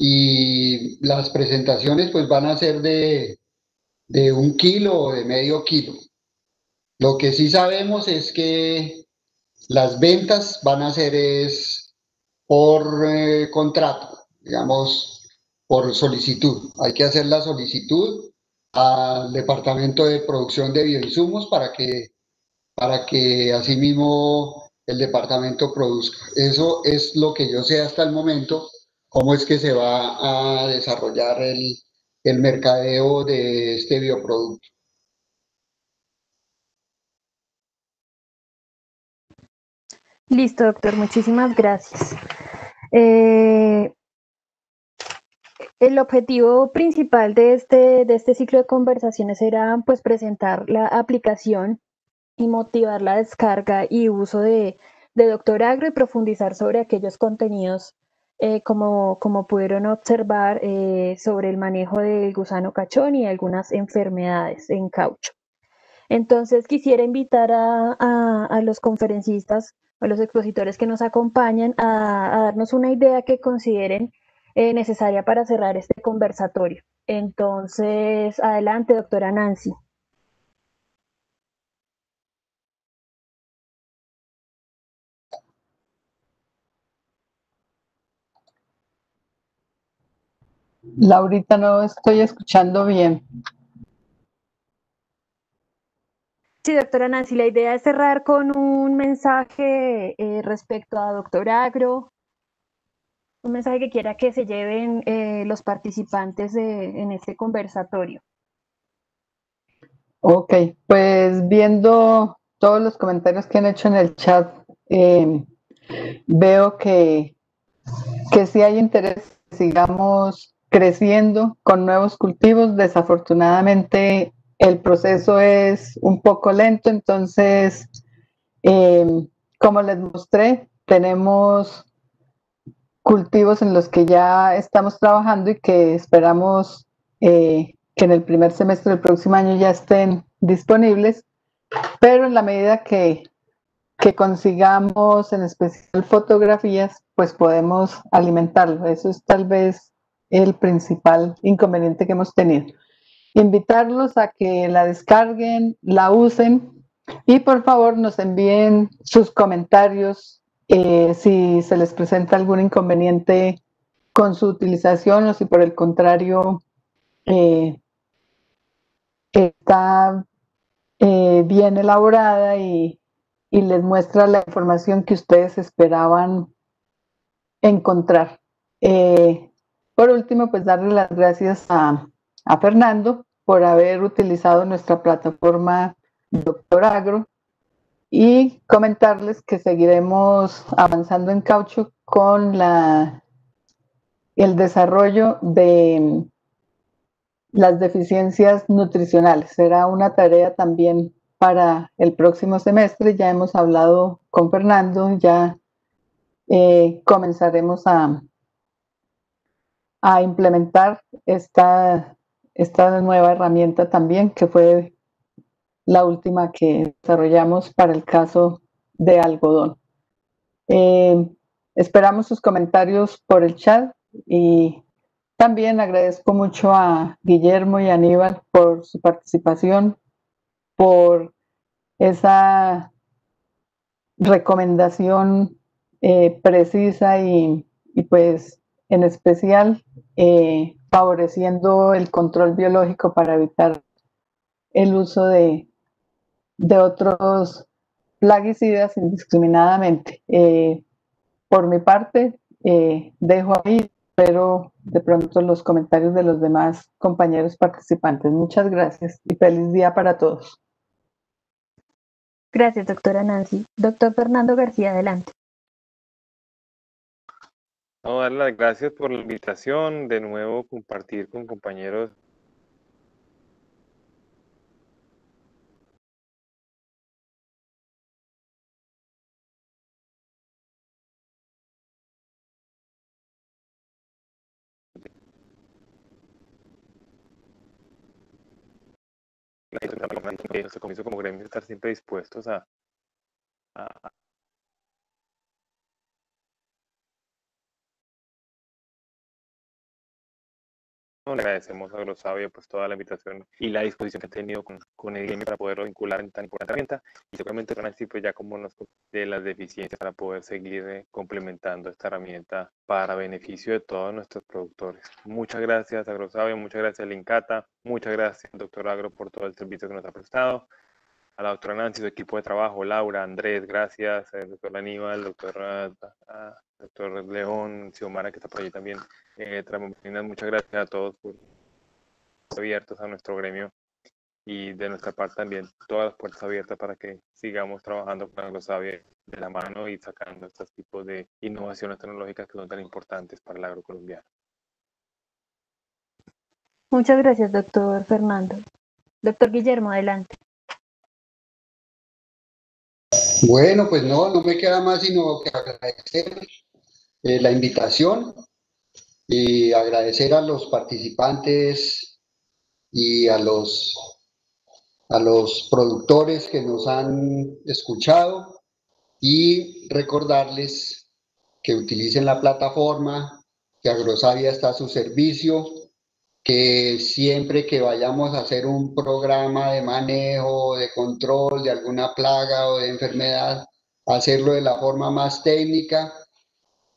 Y las presentaciones pues van a ser de, de un kilo o de medio kilo. Lo que sí sabemos es que las ventas van a ser es por eh, contrato, digamos, por solicitud. Hay que hacer la solicitud al Departamento de Producción de Bioinsumos para que para que asimismo el departamento produzca. Eso es lo que yo sé hasta el momento, cómo es que se va a desarrollar el, el mercadeo de este bioproducto. Listo, doctor, muchísimas gracias. Eh, el objetivo principal de este, de este ciclo de conversaciones era pues presentar la aplicación y motivar la descarga y uso de, Doctor Agro y profundizar sobre aquellos contenidos, eh, como, como pudieron observar, eh, sobre el manejo del gusano cachón y algunas enfermedades en caucho. Entonces quisiera invitar a, los conferencistas, a los expositores que nos acompañan, a, darnos una idea que consideren eh, necesaria para cerrar este conversatorio. Entonces, adelante, doctora Nancy. Laurita, no estoy escuchando bien. Sí, doctora Nancy, la idea es cerrar con un mensaje eh, respecto a Doctor Agro, un mensaje que quiera que se lleven eh, los participantes en este conversatorio. Ok, pues viendo todos los comentarios que han hecho en el chat, eh, veo que, que sí hay interés, sigamos creciendo con nuevos cultivos. Desafortunadamente el proceso es un poco lento, entonces, em, como les mostré, tenemos cultivos en los que ya estamos trabajando y que esperamos eh, que en el primer semestre del próximo año ya estén disponibles, pero en la medida que, que consigamos en especial fotografías, pues podemos alimentarlo. Eso es tal vez el principal inconveniente que hemos tenido. Invitarlos a que la descarguen, la usen y por favor nos envíen sus comentarios eh, si se les presenta algún inconveniente con su utilización o si por el contrario eh, está eh, bien elaborada y, y les muestra la información que ustedes esperaban encontrar. Por último, pues darle las gracias a, Fernando por haber utilizado nuestra plataforma Doctor Agro y comentarles que seguiremos avanzando en caucho con la, el desarrollo de las deficiencias nutricionales. Será una tarea también para el próximo semestre. Ya hemos hablado con Fernando, ya eh, comenzaremos a, a implementar esta, esta nueva herramienta también, que fue la última que desarrollamos para el caso de algodón. Eh, esperamos sus comentarios por el chat y también agradezco mucho a Guillermo y Aníbal por su participación, por esa recomendación eh, precisa y, y pues en especial eh, favoreciendo el control biológico para evitar el uso de, de otros plaguicidas indiscriminadamente. Eh, por mi parte, eh, dejo ahí, pero de pronto los comentarios de los demás compañeros participantes. Muchas gracias y feliz día para todos. Gracias, doctora Nancy. Doctor Fernando García, adelante. No, dar las gracias por la invitación, de nuevo compartir con compañeros. Nuestro comienzo como gremio estar siempre dispuestos a, a, Le agradecemos a Grosavio pues toda la invitación y la disposición que ha tenido con, con gremio para poderlo vincular en tan importante herramienta y seguramente van a decir pues ya como nos de las deficiencias para poder seguir eh, complementando esta herramienta para beneficio de todos nuestros productores. Muchas gracias a Grosavio, muchas gracias a Lincata, muchas gracias doctor Agro por todo el servicio que nos ha prestado a la doctora Nancy, su equipo de trabajo, Laura, Andrés, gracias, el doctor Aníbal, doctor, doctor León, Xiomara, que está por allí también. Eh, muchas gracias a todos por abiertos a nuestro gremio y de nuestra parte también todas las puertas abiertas para que sigamos trabajando con los de la mano y sacando estos tipos de innovaciones tecnológicas que son tan importantes para el agrocolombiano. Muchas gracias, doctor Fernando. Doctor Guillermo, adelante. Bueno, pues no, no me queda más sino que agradecer eh, la invitación y agradecer a los participantes y a los, a los productores que nos han escuchado y recordarles que utilicen la plataforma, que Agrosavia está a su servicio, que siempre que vayamos a hacer un programa de manejo, de control de alguna plaga o de enfermedad, hacerlo de la forma más técnica,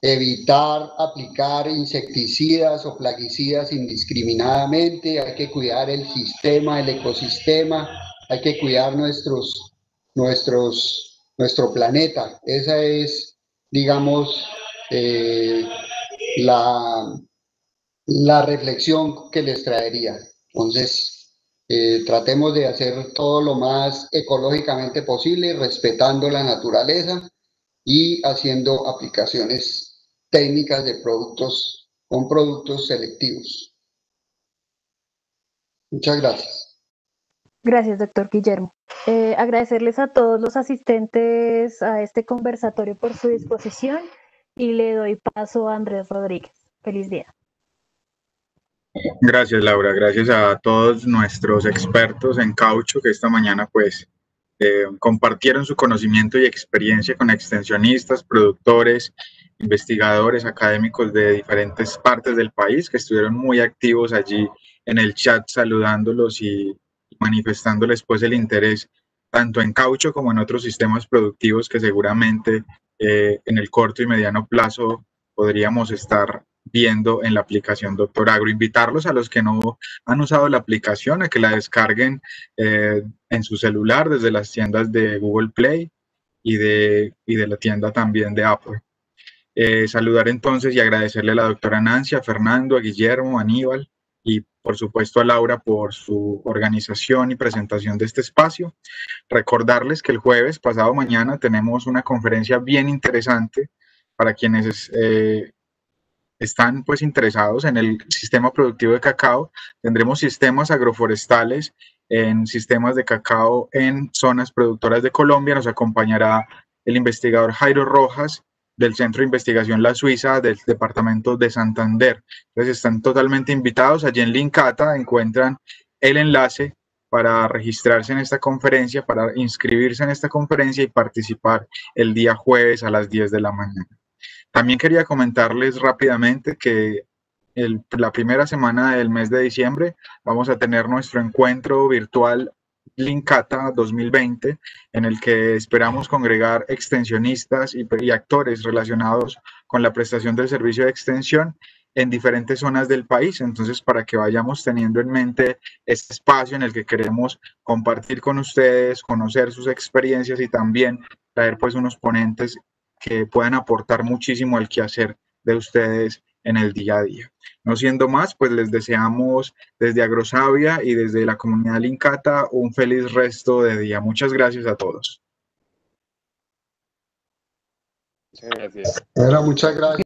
evitar aplicar insecticidas o plaguicidas indiscriminadamente, hay que cuidar el sistema, el ecosistema, hay que cuidar nuestros, nuestros, nuestro planeta. Esa es, digamos, eh, la, la reflexión que les traería. Entonces, eh, tratemos de hacer todo lo más ecológicamente posible, respetando la naturaleza y haciendo aplicaciones técnicas de productos con productos selectivos. Muchas gracias. Gracias, doctor Guillermo. Eh, agradecerles a todos los asistentes a este conversatorio por su disposición y le doy paso a Andrés Rodríguez. Feliz día. Gracias, Laura. Gracias a todos nuestros expertos en caucho que esta mañana pues eh, compartieron su conocimiento y experiencia con extensionistas, productores, investigadores, académicos de diferentes partes del país que estuvieron muy activos allí en el chat saludándolos y manifestándoles pues el interés tanto en caucho como en otros sistemas productivos que seguramente eh, en el corto y mediano plazo podríamos estar viendo en la aplicación Doctor Agro. Invitarlos a los que no han usado la aplicación a que la descarguen eh, en su celular desde las tiendas de Google Play y de, y de la tienda también de Apple. Eh, saludar entonces y agradecerle a la doctora Nancy, a Fernando, a Guillermo, a Aníbal y por supuesto a Laura por su organización y presentación de este espacio. Recordarles que el jueves pasado mañana tenemos una conferencia bien interesante para quienes eh, están pues interesados en el sistema productivo de cacao. Tendremos sistemas agroforestales en sistemas de cacao en zonas productoras de Colombia. Nos acompañará el investigador Jairo Rojas del Centro de Investigación La Suiza del Departamento de Santander. Entonces están totalmente invitados. Allí en Linkata encuentran el enlace para registrarse en esta conferencia, para inscribirse en esta conferencia y participar el día jueves a las 10 de la mañana. También quería comentarles rápidamente que la primera semana del mes de diciembre vamos a tener nuestro encuentro virtual Linkata 2020, en el que esperamos congregar extensionistas y, actores relacionados con la prestación del servicio de extensión en diferentes zonas del país. Entonces, para que vayamos teniendo en mente este espacio en el que queremos compartir con ustedes, conocer sus experiencias y también traer pues unos ponentes que puedan aportar muchísimo al quehacer de ustedes en el día a día. No siendo más, pues les deseamos desde Agrosavia y desde la comunidad Lincata un feliz resto de día. Muchas gracias a todos. Muchas gracias. Muchas gracias.